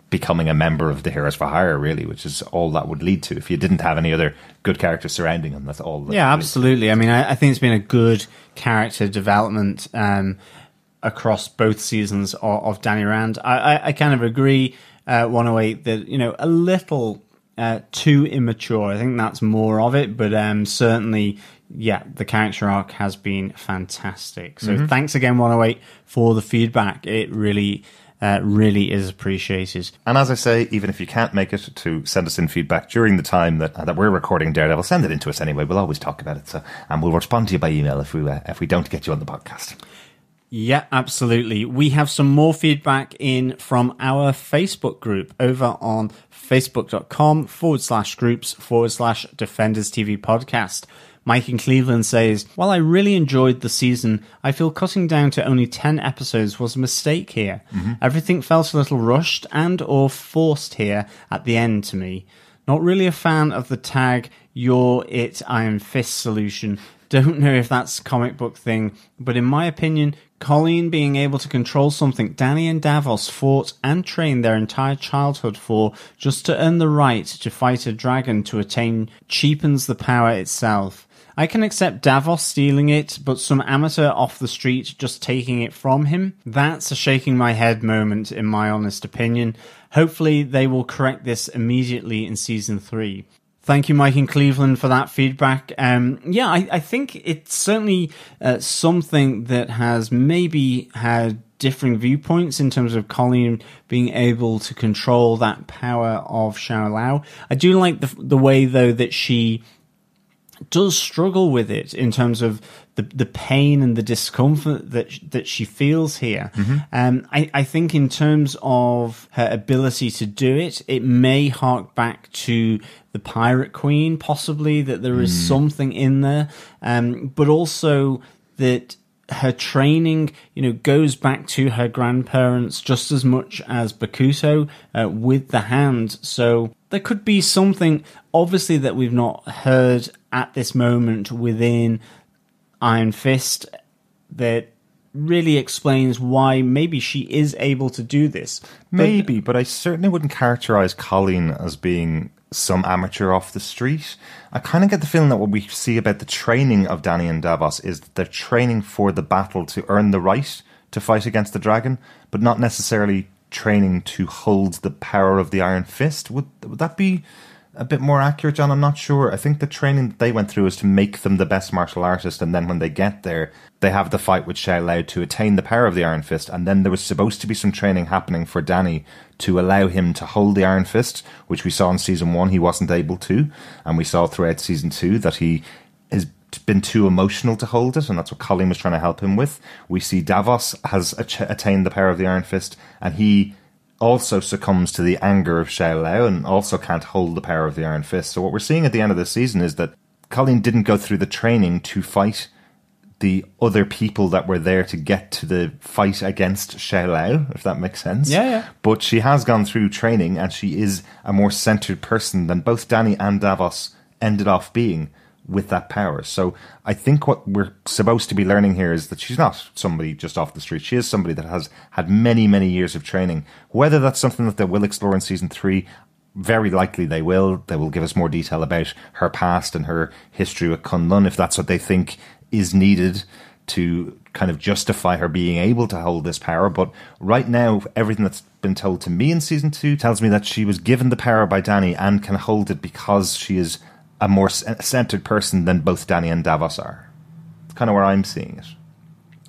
becoming a member of the Heroes for Hire, really, which is all that would lead to if you didn't have any other good characters surrounding him. That's all. That yeah, absolutely. I mean, I, I, think it's been a good character development um, across both seasons of, of Danny Rand. I, I, I, kind of agree, uh, 108, that, you know, a little uh, too immature. I think that's more of it, but um, certainly, yeah, the character arc has been fantastic. So mm-hmm. thanks again, 108, for the feedback. It really uh, really is appreciated. And as I say, even if you can't make it to send us in feedback during the time that uh, that we're recording Daredevil, send it in to us anyway. We'll always talk about it, so, and we'll respond to you by email if we uh, if we don't get you on the podcast. Yeah, absolutely. We have some more feedback in from our Facebook group over on facebook.com forward slash groups forward slash defenders TV podcast. Mike in Cleveland says, While I really enjoyed the season, I feel cutting down to only 10 episodes was a mistake here. Mm-hmm. Everything felt a little rushed and or forced here at the end to me. Not really a fan of the tag, You're It Iron Fist solution. Don't know if that's comic book thing, but in my opinion, Colleen being able to control something Danny and Davos fought and trained their entire childhood for just to earn the right to fight a dragon to attain cheapens the power itself. I can accept Davos stealing it, but some amateur off the street just taking it from him? That's a shaking my head moment, in my honest opinion. Hopefully, they will correct this immediately in season three. Thank you, Mike in Cleveland, for that feedback. Um, yeah, I, I, think it's certainly uh, something that has maybe had differing viewpoints in terms of Colleen being able to control that power of Shou-Lao. I do like the the way though that she does struggle with it in terms of the the pain and the discomfort that that she feels here. Mm-hmm. Um, I, I think in terms of her ability to do it, it may hark back to the Pirate Queen, possibly that there is mm. something in there, um, but also that her training, you know, goes back to her grandparents just as much as Bakuto uh, with the hand. So there could be something, obviously, that we've not heard at this moment within Iron Fist that really explains why maybe she is able to do this. Maybe, but, but I certainly wouldn't characterize Colleen as being some amateur off the street. I kind of get the feeling that what we see about the training of Danny and Davos is that they're training for the battle to earn the right to fight against the dragon, but not necessarily training to hold the power of the Iron Fist. Would would that be a bit more accurate, John? I'm not sure. I think the training that they went through is to make them the best martial artist, and then when they get there, they have the fight with Shou-Lao to attain the power of the Iron Fist, and then there was supposed to be some training happening for Danny to allow him to hold the Iron Fist, which we saw in season one he wasn't able to, and we saw throughout season two that he has been too emotional to hold it, and that's what Colleen was trying to help him with. We see Davos has attained the power of the Iron Fist, and he also succumbs to the anger of Shou-Lao and also can't hold the power of the Iron Fist. So what we're seeing at the end of the season is that Colleen didn't go through the training to fight the other people that were there to get to the fight against Shou-Lao, if that makes sense. Yeah, yeah. But she has gone through training and she is a more centered person than both Danny and Davos ended off being with that power. So I think what we're supposed to be learning here is that she's not somebody just off the street. She is somebody that has had many, many years of training. Whether that's something that they will explore in season three, very likely they will. They will give us more detail about her past and her history with Kunlun if that's what they think is needed to kind of justify her being able to hold this power. But right now, everything that's been told to me in season two tells me that she was given the power by Danny and can hold it because she is a more centered person than both Danny and Davos are. It's kind of where I'm seeing it.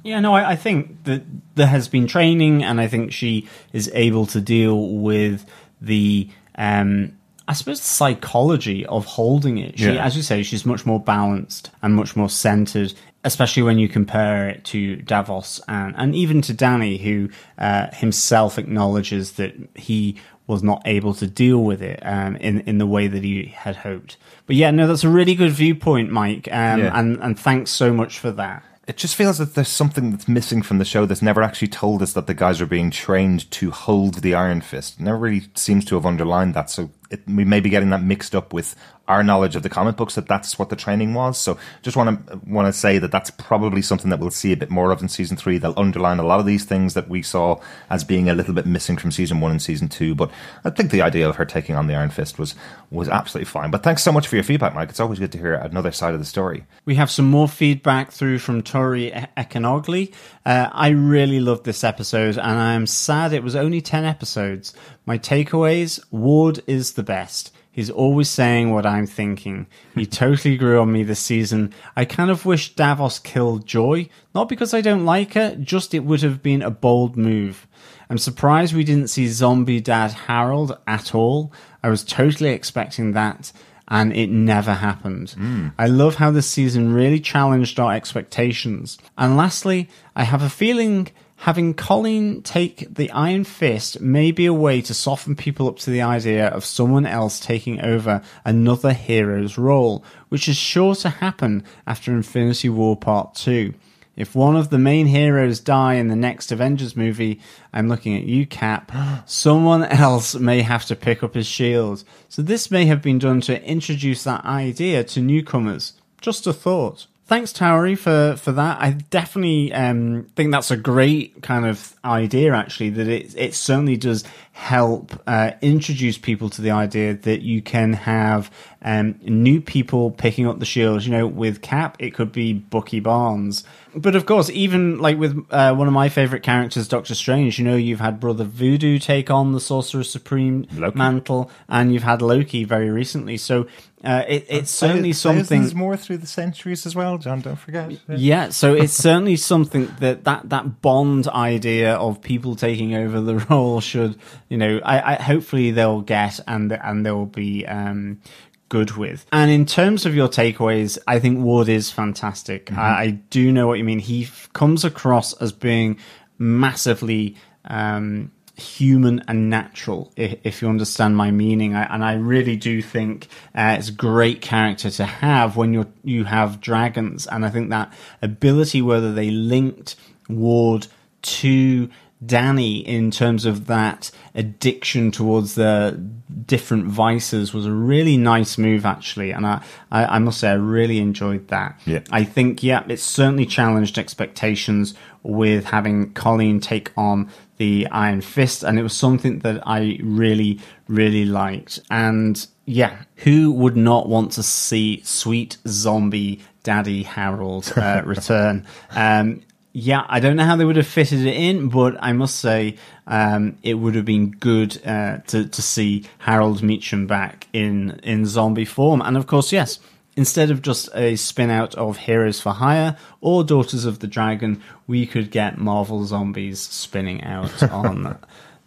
Yeah, no, I, I, think that there has been training, and I think she is able to deal with the, um, I suppose, psychology of holding it. She, yeah. as you say, she's much more balanced and much more centered, especially when you compare it to Davos and, and even to Danny, who uh, himself acknowledges that he was not able to deal with it um, in in the way that he had hoped. But yeah, no, that's a really good viewpoint, Mike, um, yeah. and and thanks so much for that. It just feels that there's something that's missing from the show that's never actually told us that the guys are being trained to hold the Iron Fist. It never really seems to have underlined that. So it, we may be getting that mixed up with our knowledge of the comic books that that's what the training was. So just want to want to say that that's probably something that we'll see a bit more of in season three. They'll underline a lot of these things that we saw as being a little bit missing from season one and season two. But I think the idea of her taking on the Iron Fist was was absolutely fine. But thanks so much for your feedback, Mike. It's always good to hear another side of the story. We have some more feedback through from Tori Ekanogli. Uh, I really loved this episode, and I am sad it was only ten episodes. My takeaways: Ward is the best. He's always saying what I'm thinking. He [laughs] totally grew on me this season. I kind of wish Davos killed Joy, not because I don't like her, just it would have been a bold move. I'm surprised we didn't see zombie dad Harold at all. I was totally expecting that and it never happened. Mm. I love how this season really challenged our expectations. And lastly, I have a feeling having Colleen take the Iron Fist may be a way to soften people up to the idea of someone else taking over another hero's role, which is sure to happen after Infinity War Part 2. If one of the main heroes die in the next Avengers movie, I'm looking at you, Cap, [gasps] someone else may have to pick up his shield. So this may have been done to introduce that idea to newcomers. Just a thought thanks, Towery, for for that. I definitely um, think that's a great kind of idea. Actually, that it it certainly does help uh, introduce people to the idea that you can have um, new people picking up the shields. You know, with Cap, it could be Bucky Barnes. But of course, even like with uh, one of my favorite characters, Doctor Strange, you know, you've had Brother Voodoo take on the Sorcerer Supreme Loki. mantle, and you've had Loki very recently. So uh, it, it's certainly something. There's more through the centuries as well, John. Don't forget. Yeah, so it's certainly something that that that Bond idea of people taking over the [laughs] role should, you know, I, I hopefully they'll get and and they'll be um, good with. And in terms of your takeaways, I think Ward is fantastic. Mm-hmm. I, I, do know what you mean. He f- comes across as being massively um, human and natural, if, if, you understand my meaning. I, and I really do think uh, it's a great character to have when you you have dragons. And I think that ability, whether they linked Ward to Danny in terms of that addiction towards the different vices was a really nice move actually and I, I, I, must say I really enjoyed that. Yeah. I think yeah it certainly challenged expectations with having Colleen take on the Iron Fist and it was something that I really really liked and yeah who would not want to see sweet zombie Daddy Harold uh, [laughs] return um, yeah, I don't know how they would have fitted it in, but I must say um, it would have been good uh, to to see Harold Meacham back in in zombie form, and of course, yes. Instead of just a spin out of Heroes for Hire or Daughters of the Dragon, we could get Marvel Zombies spinning out [laughs] on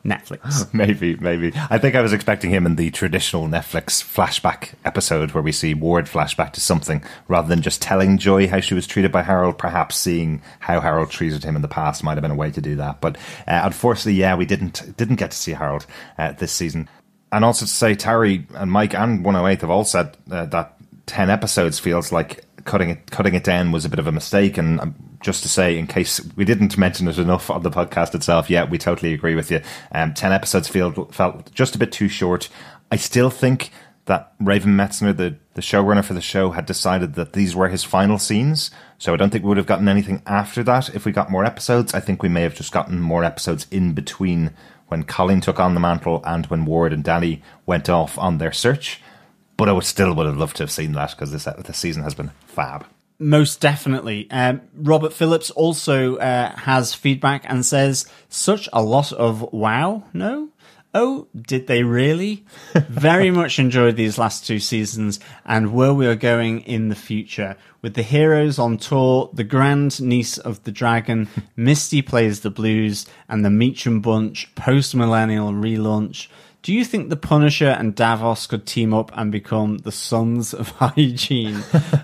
Netflix. [laughs] maybe, maybe. I think I was expecting him in the traditional Netflix flashback episode where we see Ward flashback to something rather than just telling Joy how she was treated by Harold. Perhaps seeing how Harold treated him in the past might have been a way to do that. But uh, unfortunately, yeah, we didn't didn't get to see Harold uh, this season. And also to say, Terry and Mike and 108 have all said uh, that 10 episodes feels like cutting it cutting it down was a bit of a mistake. And um, just to say in case we didn't mention it enough on the podcast itself yeah we totally agree with you. Um, 10 episodes felt felt just a bit too short. I still think that raven metzner the, the showrunner for the show had decided that these were his final scenes. So i don't think we would have gotten anything after that if we got more episodes. I think we may have just gotten more episodes in between when Colleen took on the mantle and when ward and danny went off on their search but I would still would have loved to have seen that because this this season has been fab. Most definitely. Um, Robert Phillips also uh, has feedback and says, such a lot of wow, no? Oh, did they really? [laughs] Very much enjoyed these last two seasons and where we are going in the future. With the heroes on tour, the grand niece of the dragon, Misty plays the blues, and the Meacham Bunch post millennial relaunch. Do you think the Punisher and Davos could team up and become the Sons of [laughs] Hygiene?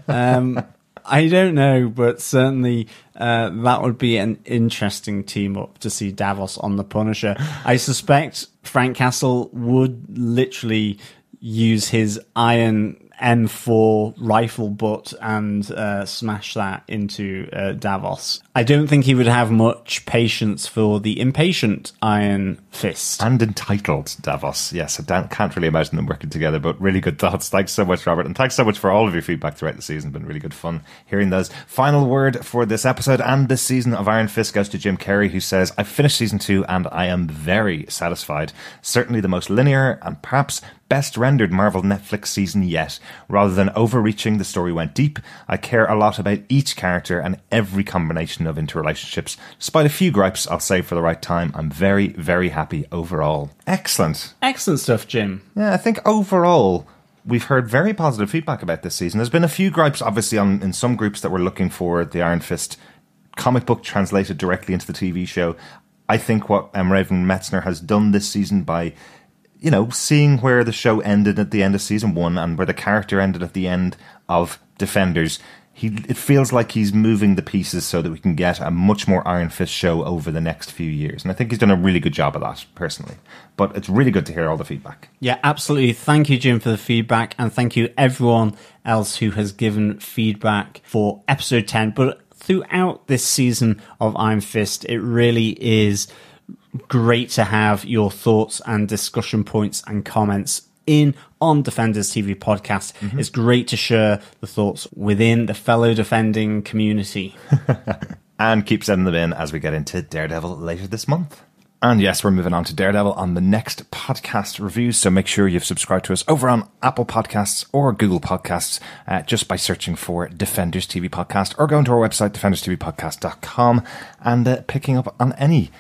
um, I don't know, but certainly uh, that would be an interesting team up to see Davos on the Punisher. I suspect Frank Castle would literally use his iron M4 rifle butt and uh, smash that into uh, Davos. I don't think he would have much patience for the impatient Iron Fist. And entitled Davos. Yes, I can't really imagine them working together, but really good thoughts. Thanks so much, Robert. And thanks so much for all of your feedback throughout the season. Been really good fun hearing those. Final word for this episode and this season of Iron Fist goes to Jim Carrey, who says, I finished season two and I am very satisfied. Certainly the most linear and perhaps best rendered Marvel Netflix season yet. Rather than overreaching, the story went deep. I care a lot about each character and every combination of interrelationships. Despite a few gripes, I'll say for the right time, I'm very, very happy overall. Excellent. Excellent stuff, Jim. Yeah, I think overall, we've heard very positive feedback about this season. There's been a few gripes, obviously, on in some groups that were looking for the Iron Fist comic book translated directly into the TV show. I think what um, Raven Metzner has done this season by you know, seeing where the show ended at the end of season one and where the character ended at the end of Defenders, he it feels like he's moving the pieces so that we can get a much more Iron Fist show over the next few years. And I think he's done a really good job of that, personally. But it's really good to hear all the feedback. Yeah, absolutely. Thank you, Jim, for the feedback, and thank you everyone else who has given feedback for episode ten. But throughout this season of Iron Fist, it really is great to have your thoughts and discussion points and comments in on Defenders TV podcast. Mm-hmm. It's great to share the thoughts within the fellow defending community. [laughs] and keep sending them in as we get into Daredevil later this month. And yes, we're moving on to Daredevil on the next podcast reviews. So make sure you've subscribed to us over on Apple Podcasts or Google Podcasts uh, just by searching for Defenders TV Podcast or going to our website, defenderstvpodcast.com and uh, picking up on any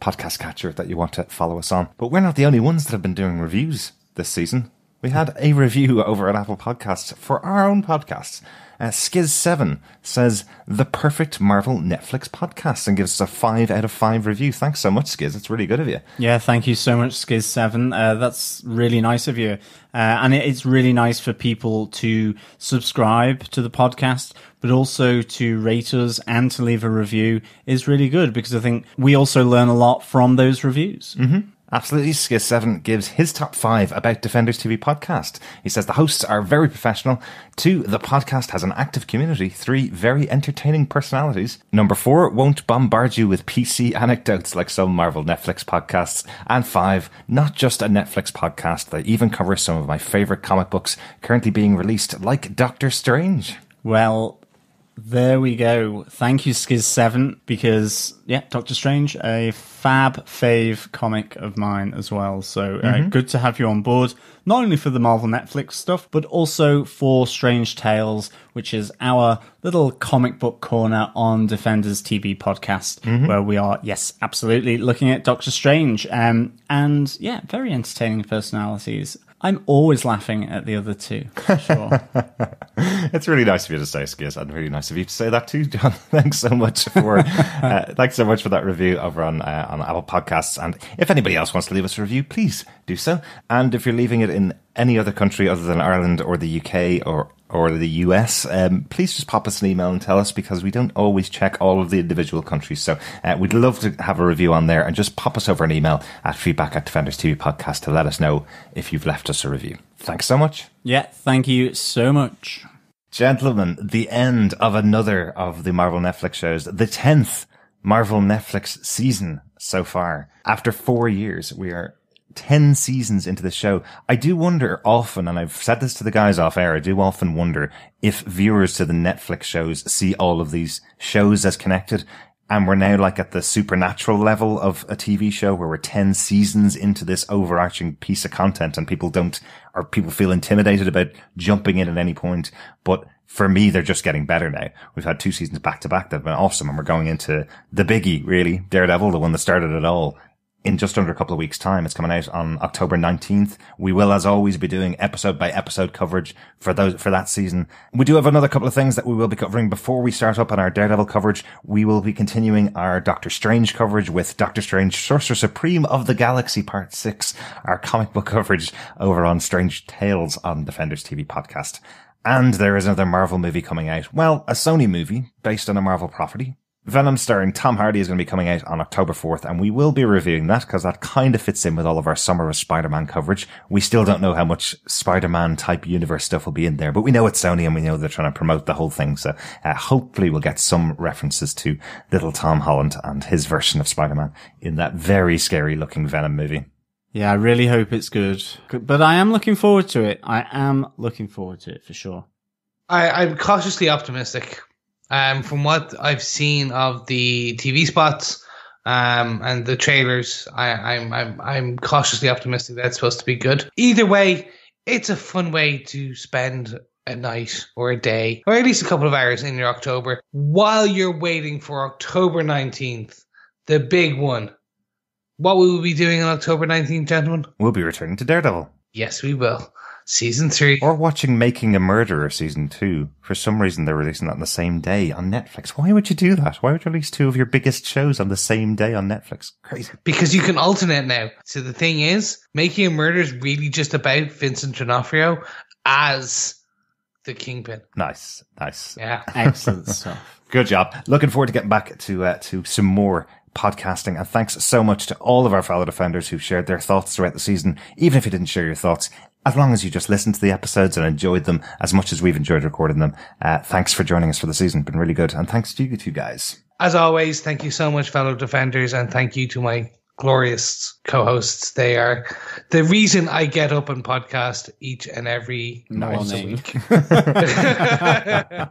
podcast catcher that you want to follow us on. But we're not the only ones that have been doing reviews this season. We had a review over at Apple Podcasts for our own podcasts. Uh, Skiz7 says, the perfect Marvel Netflix podcast and gives us a 5 out of 5 review. Thanks so much, Skiz. It's really good of you. Yeah, thank you so much, Skiz7. Uh, that's really nice of you. Uh, and it's really nice for people to subscribe to the podcast, but also to rate us and to leave a review is really good because I think we also learn a lot from those reviews. Mm-hmm. Absolutely. Skiz7 gives his top five about Defenders TV podcast. He says the hosts are very professional. Two, the podcast has an active community. Three, very entertaining personalities. Number four, won't bombard you with PC anecdotes like some Marvel Netflix podcasts. And five, not just a Netflix podcast, they even cover some of my favorite comic books currently being released, like Doctor Strange. Well, there we go. Thank you, Skiz7, because, yeah, Doctor Strange, a fab fave comic of mine as well. So uh, mm-hmm. good to have you on board, not only for the Marvel Netflix stuff, but also for Strange Tales, which is our little comic book corner on Defenders TV podcast, mm-hmm. where we are, yes, absolutely looking at Doctor Strange. Um, and yeah, very entertaining personalities. I'm always laughing at the other two. Sure. [laughs] it's really nice of you to say, Skiz, and really nice of you to say that too, John. [laughs] thanks so much for uh, [laughs] thanks so much for that review over on uh, on Apple Podcasts. And if anybody else wants to leave us a review, please do so. And if you're leaving it in any other country other than Ireland or the UK or or the US, um, please just pop us an email and tell us because we don't always check all of the individual countries. So uh, we'd love to have a review on there and just pop us over an email at feedback at Defenders TV podcast to let us know if you've left us a review. Thanks so much. Yeah, thank you so much. Gentlemen, the end of another of the Marvel Netflix shows, the 10th Marvel Netflix season so far. After four years, we are 10 seasons into the show, I do wonder often, and I've said this to the guys off air, I do often wonder if viewers to the Netflix shows see all of these shows as connected. And we're now like at the supernatural level of a TV show where we're 10 seasons into this overarching piece of content and people don't, or people feel intimidated about jumping in at any point. But for me, they're just getting better now. We've had two seasons back to back that have been awesome and we're going into the biggie, really, Daredevil, the one that started it all in just under a couple of weeks time. It's coming out on October 19th. We will, as always, be doing episode by episode coverage for those, for that season. We do have another couple of things that we will be covering before we start up on our Daredevil coverage. We will be continuing our Doctor Strange coverage with Doctor Strange Sorcerer Supreme of the Galaxy Part 6, our comic book coverage over on Strange Tales on Defenders TV podcast. And there is another Marvel movie coming out. Well, a Sony movie based on a Marvel property Venom starring Tom Hardy is going to be coming out on October 4th, and we will be reviewing that because that kind of fits in with all of our Summer of Spider-Man coverage. We still don't know how much Spider-Man type universe stuff will be in there, but we know it's Sony and we know they're trying to promote the whole thing. So uh, hopefully we'll get some references to little Tom Holland and his version of Spider-Man in that very scary looking Venom movie. Yeah, I really hope it's good. But I am looking forward to it. I am looking forward to it for sure. I, I'm cautiously optimistic. Um, from what I've seen of the TV spots um, and the trailers, I, I'm I'm I'm cautiously optimistic that it's supposed to be good. Either way, it's a fun way to spend a night or a day or at least a couple of hours in your October while you're waiting for October 19th, the big one. What will we be doing on October 19th, gentlemen? We'll be returning to Daredevil. Yes, we will. Season three. Or watching Making a Murderer season two. For some reason, they're releasing that on the same day on Netflix. Why would you do that? Why would you release two of your biggest shows on the same day on Netflix? Crazy. Because you can alternate now. So the thing is, Making a Murder is really just about Vincent D'Onofrio as the Kingpin. Nice, nice. Yeah. [laughs] Excellent stuff. Good job. Looking forward to getting back to uh, to some more podcasting. And thanks so much to all of our fellow defenders who shared their thoughts throughout the season. Even if you didn't share your thoughts, as long as you just listened to the episodes and enjoyed them as much as we've enjoyed recording them, uh, thanks for joining us for the season. Been really good. And thanks to you two guys. As always, thank you so much, fellow defenders, and thank you to my glorious co-hosts. They are the reason I get up and podcast each and every night a week. [laughs]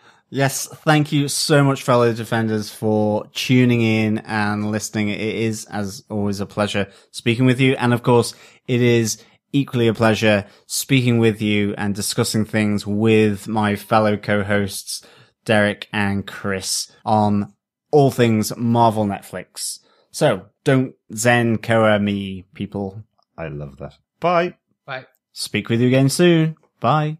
[laughs] Yes, thank you so much, fellow defenders, for tuning in and listening. It is, as always, a pleasure speaking with you. And of course, it is equally a pleasure speaking with you and discussing things with my fellow co-hosts, Derek and Chris, on all things Marvel Netflix. So don't Zen Koa me, people. I love that. Bye. Bye. Speak with you again soon. Bye.